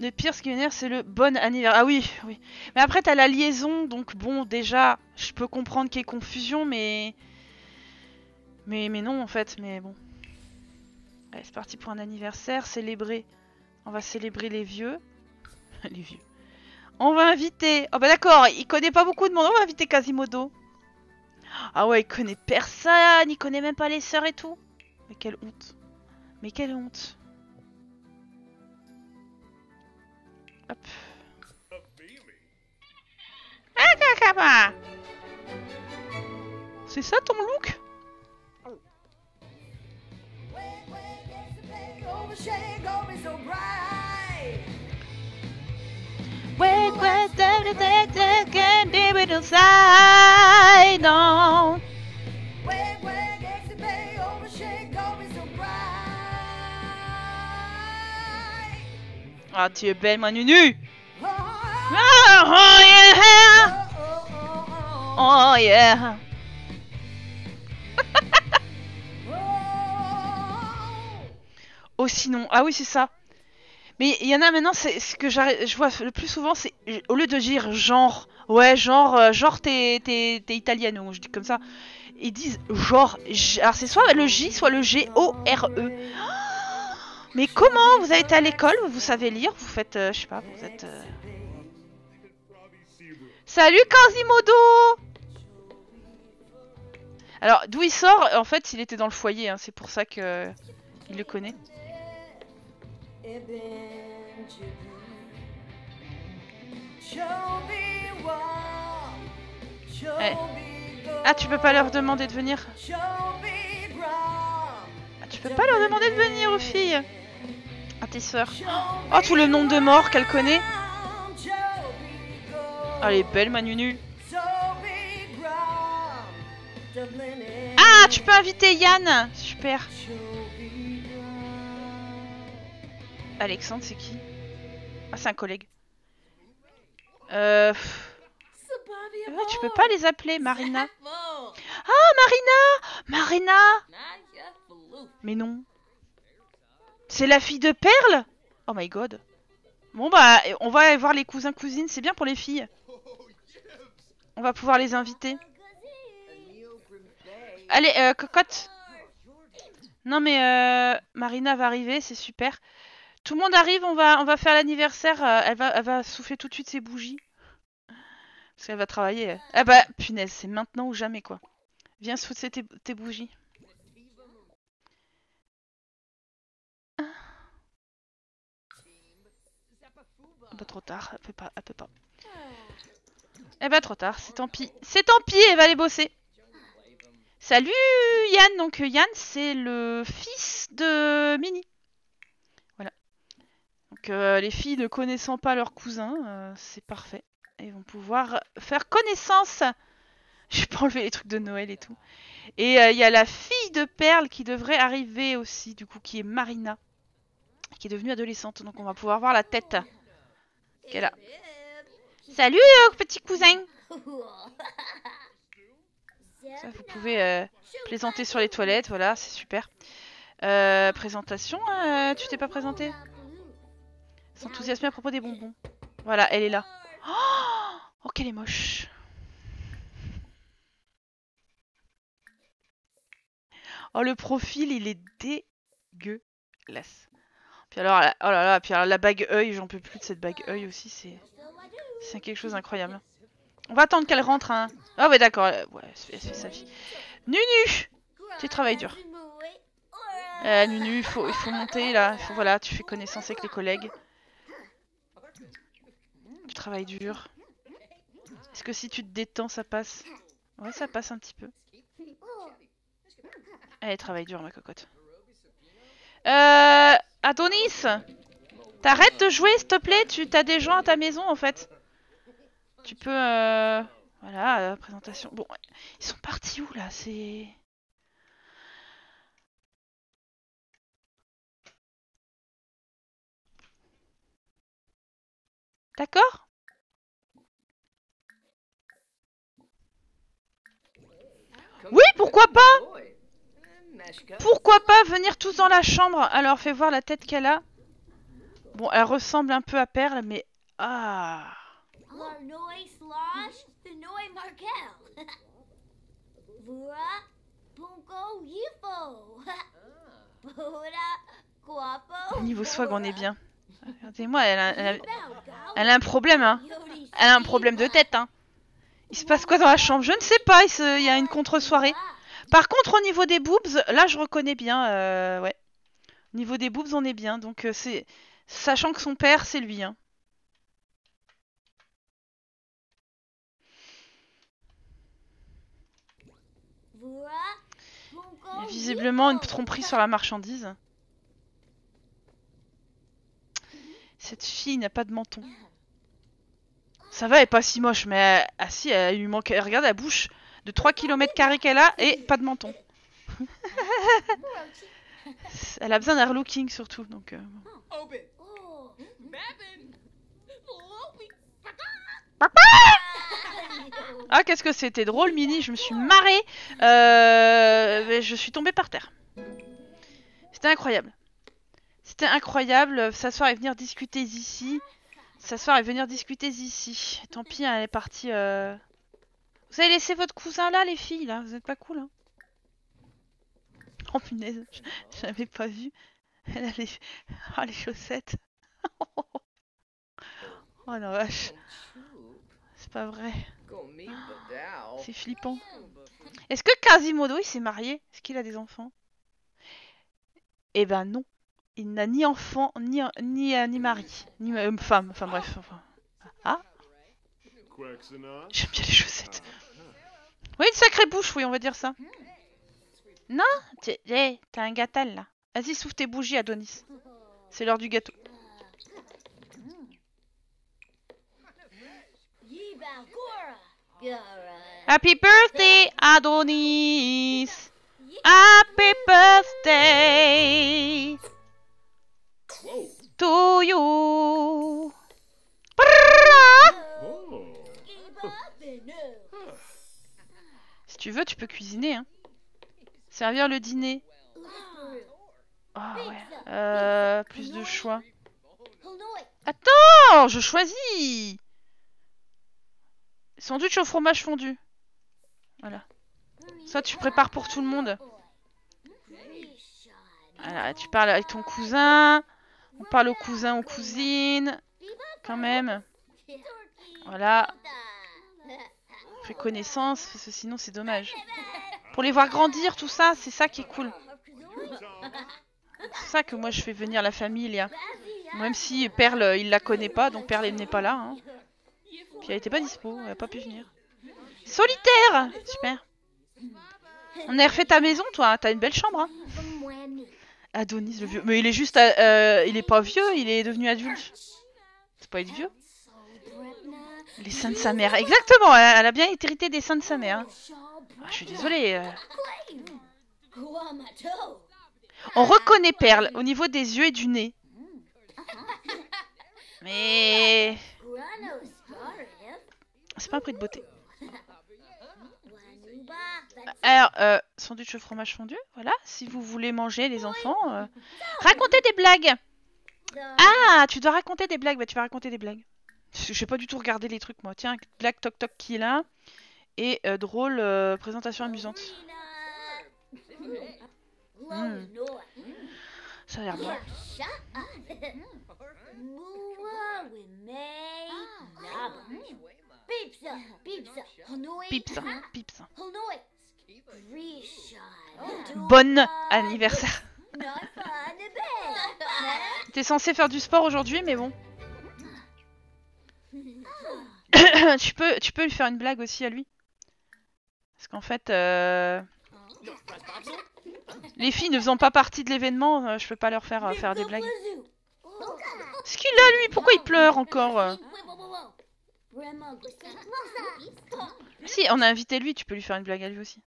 Le pire, ce qui m'énerve, c'est le bon anniversaire. Ah oui, oui. Mais après, t'as la liaison, donc bon, déjà, je peux comprendre qu'il y ait confusion, mais... mais... Mais non, en fait, mais bon. Allez, c'est parti pour un anniversaire, célébrer. On va célébrer les vieux. les vieux. On va inviter... Oh bah d'accord, il connaît pas beaucoup de monde, on va inviter Quasimodo. Ah ouais, il connaît personne, il connaît même pas les sœurs et tout. Mais quelle honte. Mais quelle honte. Hop. Kakaba. C'est ça ton look? Wait, wait, can be with inside on. Ah, tu es belle, ma nunu. Oh yeah. Oh yeah. Oh sinon, ah oui c'est ça. Mais il y en a maintenant, ce que je vois le plus souvent, c'est au lieu de dire genre, ouais genre, euh, genre t'es t'es italiano, je dis comme ça, ils disent genre. Alors c'est soit le J, soit le G O R E. Mais comment vous été à l'école, vous savez lire, vous faites, euh, je sais pas, vous êtes. euh, Salut Quasimodo Alors d'où il sort En fait, il était dans le foyer, hein, c'est pour ça que il le connaît. Eh. Ah, tu peux pas leur demander de venir Ah, tu peux pas leur demander de venir aux filles Ah, tes sœurs. Oh, tout le nombre de morts qu'elle connaît. Ah, elle est belle, ma nunu. Ah, tu peux inviter Yann Super. Alexandre, c'est qui? Ah, c'est un collègue. Euh... ouais, tu peux pas les appeler, Marina. Ah, Marina Marina Mais non. C'est la fille de Perle? Oh my god. Bon bah, on va aller voir les cousins cousines, c'est bien pour les filles. On va pouvoir les inviter. Allez, euh, cocotte. Non mais euh, Marina va arriver, c'est super. Tout le monde arrive, on va, on va faire l'anniversaire. euh, elle, va, elle va souffler tout de suite ses bougies. Parce qu'elle va travailler. Ah bah, punaise, c'est maintenant ou jamais quoi. Viens souffler tes, tes bougies. Ah bah trop tard, elle peut pas, elle peut. Eh bah trop tard, c'est tant pis. C'est tant pis, elle va aller bosser. Salut Yann, donc Yann c'est le fils de Mini. Euh, les filles ne connaissant pas leur cousin, euh, c'est parfait. Elles vont pouvoir faire connaissance. Je pas enlever les trucs de Noël et tout. Et euh, il y a la fille de Perle qui devrait arriver aussi, du coup, qui est Marina. Qui est devenue adolescente, donc on va pouvoir voir la tête qu'elle. Salut petit cousin Ça, vous pouvez plaisanter sur les toilettes, voilà, c'est super. Présentation, tu t'es pas présenté? S'enthousiasmer à propos des bonbons. Voilà, elle est là. Oh, oh qu'elle est moche. Oh, le profil, il est dégueulasse. Puis alors, oh là là, puis alors la bague œil, j'en peux plus de cette bague œil aussi, c'est c'est quelque chose d'incroyable. On va attendre qu'elle rentre, hein. Ah ouais, d'accord, euh, elle fait, sa vie. Nunu Tu travailles dur. Euh, Nunu, il faut, faut monter là. Faut, voilà, tu fais connaissance avec les collègues. Tu travailles dur. Est-ce que si tu te détends, ça passe? Ouais, ça passe un petit peu. Allez, travaille dur, ma cocotte. Euh, Adonis T'arrêtes de jouer, s'il te plaît? Tu as des gens à ta maison, en fait. Tu peux... euh, Voilà, présentation. Bon, ils sont partis où, là? C'est... D'accord? Oui, pourquoi pas Pourquoi pas venir tous dans la chambre Alors, fais voir la tête qu'elle a. Bon, elle ressemble un peu à Perle, mais... Ah Guapo. Niveau swag, on est bien. Regardez-moi, elle elle a un problème, hein. Elle a un problème de tête, hein. Il se passe quoi dans la chambre? Je ne sais pas, il, y a une contre-soirée. Par contre, au niveau des boobs, là, je reconnais bien, euh, ouais. Au niveau des boobs, on est bien. Donc, euh, c'est... Sachant que son père, c'est lui, hein. Visiblement une tromperie sur la marchandise. Cette fille n'a pas de menton. Ça va, elle est pas si moche, mais euh, ah si, elle lui manque. Regarde la bouche de 3 km qu'elle a et pas de menton. elle a besoin d'un relooking surtout, donc. euh. Oh. Loopy. Ah, qu'est-ce que c'était drôle, Mini, je me suis marrée. Euh, je suis tombée par terre. C'était incroyable. C'était incroyable, s'asseoir et venir discuter ici. S'asseoir et venir discuter ici. Tant pis, elle est partie. euh. Vous avez laissé votre cousin là, les filles, là? Vous êtes pas cool, hein? Oh punaise, j'avais pas vu. Elle a les, oh, les chaussettes. oh la vache, c'est pas vrai. C'est flippant. Est-ce que Quasimodo il s'est marié? Est-ce qu'il a des enfants? Eh ben non. Il n'a ni enfant, ni, ni, euh, ni mari, ni euh, femme. Enfin bref. enfin. Quaxana. J'aime bien les chaussettes. Oui, une sacrée bouche, oui, on va dire ça. Non T'as un gâtal là. Vas-y, souffle tes bougies, Adonis. C'est l'heure du gâteau. Happy birthday, Adonis! Happy birthday Whoa. to you! Yiba Benu. Si tu veux, tu peux cuisiner. Hein. Servir le dîner. Ouais. Euh, plus de choix. Oh, je choisis Sandwich au fromage fondu. Voilà. Ça, tu prépares pour tout le monde. Voilà, tu parles avec ton cousin. On parle aux cousins, aux cousines. Quand même. Voilà. On fait connaissance, parce que sinon c'est dommage. Pour les voir grandir, tout ça, c'est ça qui est cool. C'est ça que moi je fais venir la famille. Même si Perle, euh, il la connaît pas, donc Perle n'est pas là. hein. Puis elle était pas dispo, elle a pas pu venir. Solitaire Super. On a refait ta maison, toi. T'as une belle chambre. Hein. Adonis, le vieux. Mais il est juste. euh, il est pas vieux, il est devenu adulte. C'est pas être vieux. Les seins de sa mère. Exactement, elle a bien hérité des seins de sa mère. Ah, je suis désolée. euh. On reconnaît Perle au niveau des yeux et du nez. Mais. C'est pas un prix de beauté. Alors, euh, sandwich au fromage fondu, voilà. Si vous voulez manger, les enfants. euh, Racontez des blagues Ah, tu dois raconter des blagues. Bah, tu vas raconter des blagues. Je sais pas du tout regarder les trucs, moi. Tiens, blague toc toc qui est là. Et euh, drôle, euh, présentation amusante. Ça a l'air bon. Pipsa, pipsa, Bonne anniversaire. T'es censé faire du sport aujourd'hui, mais bon. tu peux, tu peux lui faire une blague aussi à lui. Parce qu'en fait, euh, les filles ne faisant pas partie de l'événement, euh, je peux pas leur faire euh, faire des blagues. Ce qu'il a lui, pourquoi il pleure encore euh? Si, on a invité lui, tu peux lui faire une blague à lui aussi.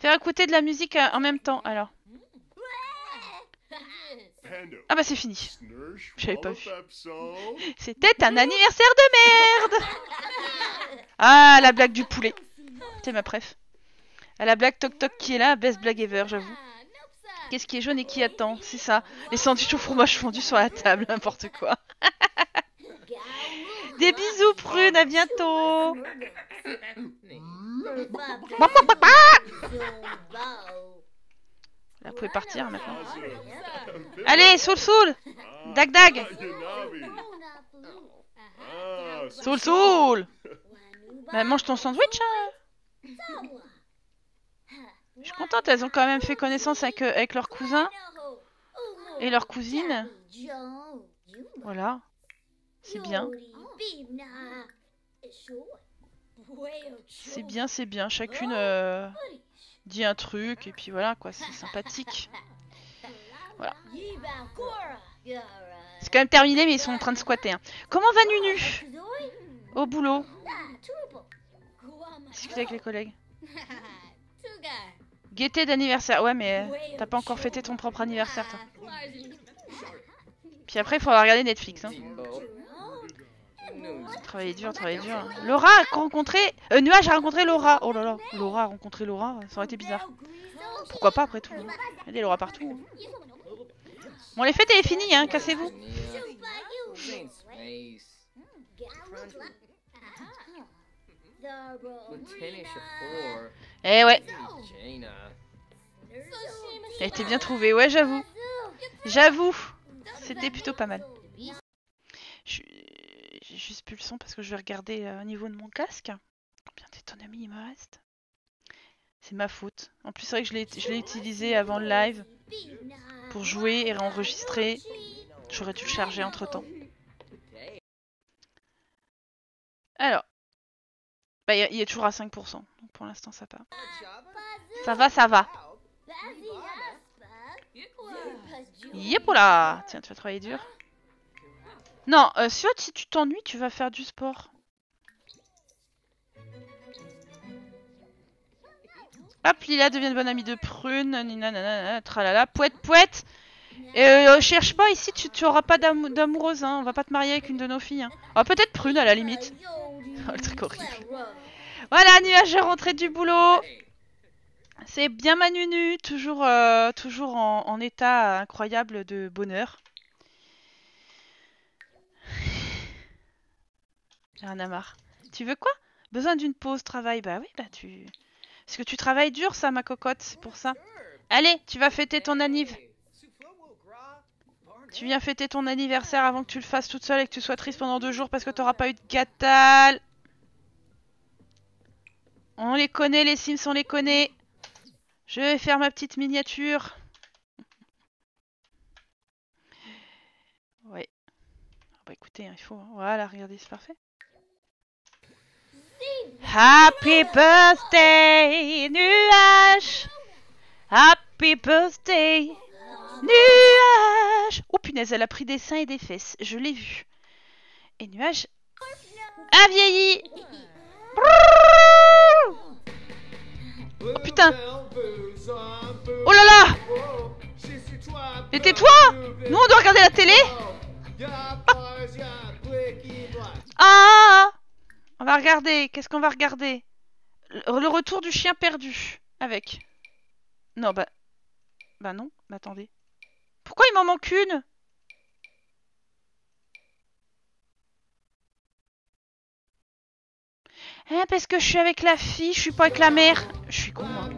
Faire écouter de la musique euh, en même temps, alors. Ah bah c'est fini. J'avais pas vu. C'était un anniversaire de merde Ah, la blague du poulet. C'est ma préf. Ah, la blague toc toc qui est là, best blague ever, j'avoue. Qu'est-ce qui est jaune et qui attend C'est ça. Les sandwichs au fromage fondu sur la table, n'importe quoi. Des bisous prunes, à bientôt Là, vous pouvez partir maintenant. Allez, soul soul. Dag dag. Yanabi. Ah, Soul soul. Bah mange ton sandwich, hein. Je suis contente, elles ont quand même fait connaissance avec, euh, avec leur cousin et leur cousine. Voilà, c'est bien. C'est bien, c'est bien. Chacune euh, dit un truc et puis voilà quoi, c'est sympathique. C'est quand même terminé mais ils sont en train de squatter. hein. Comment va Nunu? Au boulot. Discuter avec les collègues? Gaieté d'anniversaire. Ouais mais euh, t'as pas encore fêté ton propre anniversaire toi. Puis après il faudra regarder Netflix. Hein. Travailler dur, travailler dur. Laura a rencontré... Euh, Nuage a rencontré Laura. Oh là là, Laura a rencontré Laura, ça aurait été bizarre. Pourquoi pas après tout a des Laura partout. Bon les fêtes elle est finie hein, cassez-vous. Eh ouais, elle été bien trouvée, ouais j'avoue. J'avoue, c'était plutôt pas mal. J'ai juste plus le son parce que je vais regarder euh, au niveau de mon casque. Combien d'autonomie il me reste? C'est ma faute. En plus, c'est vrai que je l'ai utilisé avant le live pour jouer et enregistrer. J'aurais dû le charger entre temps. Alors. Bah, il est toujours à 5%. Donc pour l'instant, ça va. Ça va, ça va. Yep, là Tiens, tu vas travailler dur. Non, euh, si, tu t'ennuies, tu vas faire du sport. Hop, Lila devient bonne amie de Prune. Nina, nanana, tralala. Pouette, pouette. Et euh, cherche pas ici, tu, tu auras pas d'amou- d'amoureuse. Hein. On va pas te marier avec une de nos filles. Hein. Ah, peut-être Prune à la limite. Oh, le truc horrible. Voilà, nuage rentré du boulot. C'est bien ma nunu, toujours, euh, toujours en état incroyable de bonheur. Tu veux quoi? Besoin d'une pause travail Bah oui, bah tu... Parce que tu travailles dur ça, ma cocotte, c'est pour ça. Allez, tu vas fêter ton anniv. Tu viens fêter ton anniversaire avant que tu le fasses toute seule et que tu sois triste pendant deux jours parce que t'auras pas eu de gâtal. On les connaît, les Sims, on les connaît. Je vais faire ma petite miniature. Ouais. Ah Bah écoutez, hein, il faut. Voilà, regardez, c'est parfait. Happy birthday, nuage. Happy birthday, nuage. Oh punaise, elle a pris des seins et des fesses. Je l'ai vu. Et nuage a vieilli. Oh putain. Oh là là. Et tais-toi Nous on doit regarder la télé Ah On va regarder. Qu'est-ce qu'on va regarder? Le, retour du chien perdu. Avec. Non, bah. Bah non. Bah attendez. Pourquoi il m'en manque une? Hein, parce que je suis avec la fille, je suis pas avec la mère. Je suis con, moi.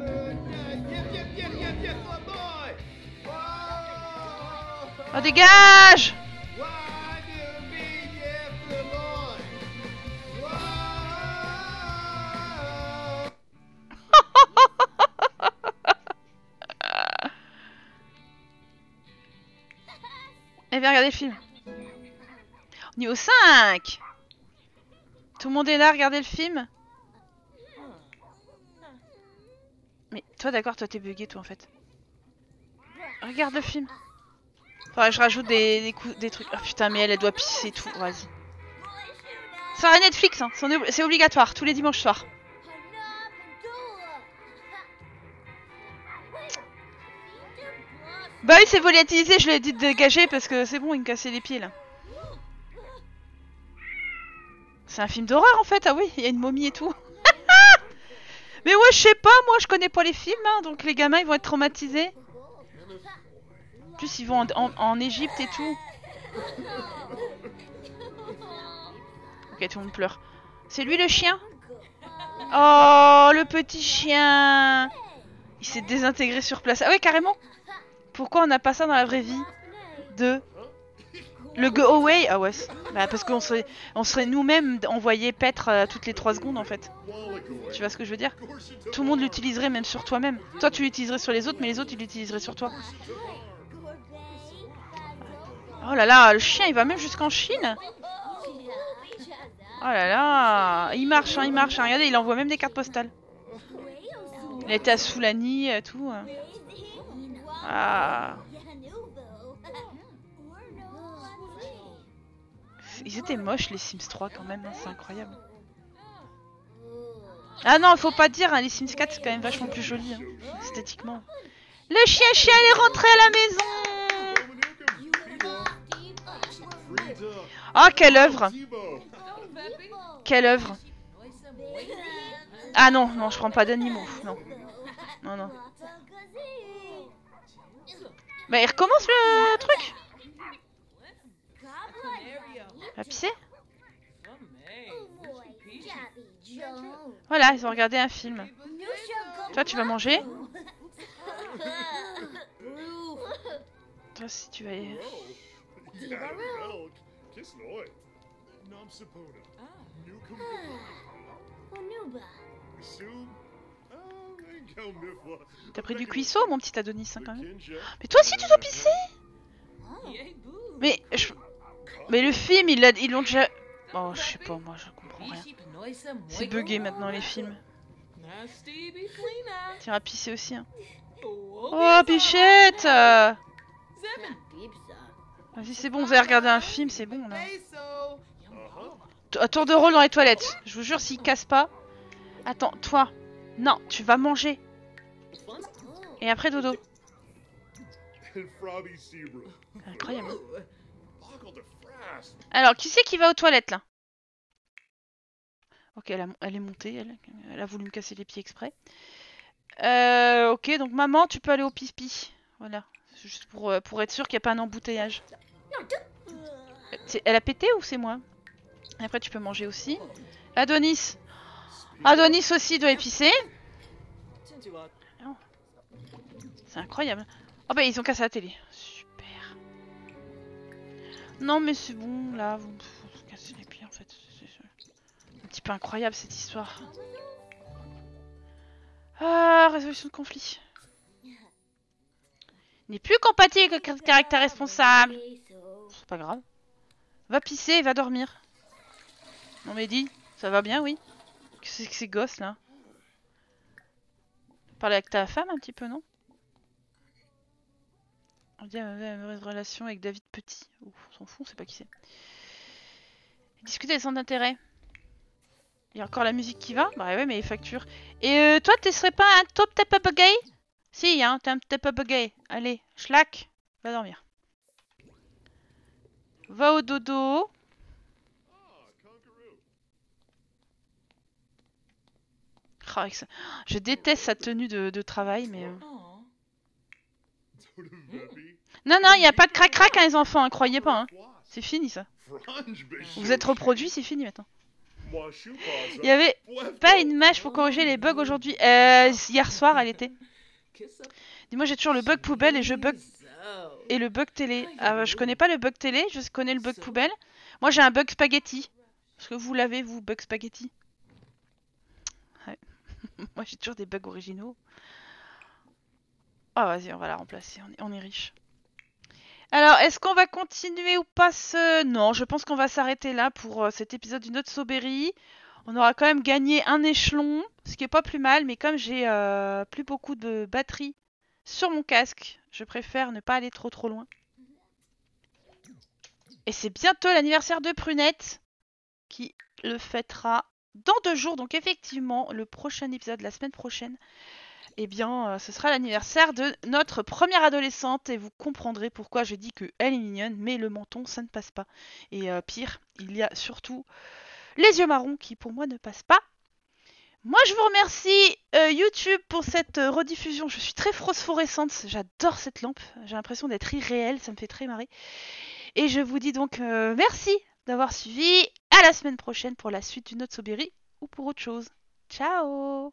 Oh, dégage Eh viens regarder le film. On est au 5 Tout le monde est là, regardez le film. Mais toi d'accord, toi t'es bugué toi en fait. Regarde le film. Faudrait que je rajoute des, coups- des trucs. Oh putain mais elle, doit pisser et tout, vas-y. À Netflix, hein. c'est obligatoire, tous les dimanches soirs. Bah oui, c'est volatilisé, je l'ai dit de dégager parce que c'est bon, il me cassait les pieds là. C'est un film d'horreur en fait, ah oui, il y a une momie et tout. Mais ouais, je sais pas, moi je connais pas les films, hein, donc les gamins ils vont être traumatisés. En plus, ils vont en Égypte et tout. Ok, tout le monde pleure. C'est lui le chien? Oh, le petit chien Il s'est désintégré sur place. Ah ouais, carrément Pourquoi on n'a pas ça dans la vraie vie De... Le go away? Ah ouais, bah parce qu'on serait, on serait nous-mêmes envoyés paître euh, toutes les 3 secondes en fait. Tu vois ce que je veux dire? Tout le monde l'utiliserait même sur toi-même. Toi tu l'utiliserais sur les autres, mais les autres ils l'utiliseraient sur toi. Oh là là, le chien il va même jusqu'en Chine Oh là là Il marche, hein, il marche. hein. Regardez, il envoie même des cartes postales. Il était à Soulani et tout. euh. Ah, ils étaient moches les Sims 3 quand même, hein, c'est incroyable. Ah non, faut pas dire, hein, les Sims 4 c'est quand même vachement plus joli, hein, esthétiquement. Le chien chien est rentré à la maison Oh, quelle œuvre Quelle œuvre Ah non, non, je prends pas d'animaux, non. Non, non. Bah, il recommence le truc. Va pisser. Voilà, ils ont regardé un film. Toi, tu vas manger. Toi, si tu vas... T'as pris du cuisseau, mon petit Adonis, hein, quand même. Mais toi aussi, tu dois pisser Mais. Mais le film, ils l'ont déjà... Oh, je sais pas, moi, je comprends rien. C'est bugué maintenant, les films. T'iras pisser aussi, hein. Oh, bichette. Vas-y, c'est bon, vous avez regardé un film, c'est bon, là. Tour de rôle dans les toilettes. Je vous jure, s'il casse pas... Attends, toi. Non, tu vas manger. Et après, dodo. Incroyable. Alors, qui c'est qui va aux toilettes, là? Ok, elle, est montée, elle. A voulu me casser les pieds exprès. Euh, ok, donc maman, tu peux aller au pipi. Voilà. Juste pour, euh, pour être sûr qu'il n'y a pas un embouteillage. C'est- Elle a pété ou c'est moi? Après, tu peux manger aussi. Adonis. Adonis aussi doit épicer. C'est incroyable. Oh bah ils ont cassé la télé. Super. Non mais c'est bon là, vous vous cassez les pieds en fait. Un petit peu incroyable cette histoire. Ah, résolution de conflit. N'est plus compatible avec le caractère responsable. C'est pas grave. Va pisser et va dormir. Non mais dis, ça va bien oui que c'est que ces gosses là Parler avec ta femme un petit peu non? On dit avait une mauvaise relation avec David Petit. Ouf, on s'en fout, on sait pas qui c'est. Discuter des centres d'intérêt. Il y a encore la musique qui va? Bah ouais mais les factures. Et euh, toi tu serais pas un top tap gay? Si hein, t'es un tap gay. Allez, schlack, va dormir. Va au dodo. Je déteste sa tenue de, travail, mais... euh, Non, non, il n'y a pas de crac-crac, hein, les enfants, hein, croyez pas. Hein. C'est fini, ça. Vous êtes reproduits, c'est fini, maintenant. Il y avait pas une mâche pour corriger les bugs aujourd'hui. Euh, hier soir, elle était. Dis-moi, j'ai toujours le bug poubelle et je bug... Et le bug télé. Ah, je connais pas le bug télé, je connais le bug poubelle. Moi, j'ai un bug spaghetti. Est-ce que vous l'avez, vous, bug spaghetti? Moi, j'ai toujours des bugs originaux. Ah, vas-y, on va la remplacer. On est, riche. Alors, est-ce qu'on va continuer ou pas ce... Non, je pense qu'on va s'arrêter là pour euh, cet épisode du Note Soberry. On aura quand même gagné un échelon, ce qui est pas plus mal, mais comme j'ai euh, plus beaucoup de batterie sur mon casque, je préfère ne pas aller trop trop loin. Et c'est bientôt l'anniversaire de Prunette qui le fêtera dans deux jours. Donc effectivement, le prochain épisode, la semaine prochaine, eh bien, euh, ce sera l'anniversaire de notre première adolescente et vous comprendrez pourquoi je dis que elle est mignonne, mais le menton, ça ne passe pas. Et euh, pire, il y a surtout les yeux marrons qui pour moi ne passent pas. Moi, je vous remercie euh, YouTube pour cette rediffusion. Je suis très phosphorescente, j'adore cette lampe. J'ai l'impression d'être irréelle, ça me fait très marrer. Et je vous dis donc merci d'avoir suivi. À la semaine prochaine pour la suite du Note Soberry ou pour autre chose. Ciao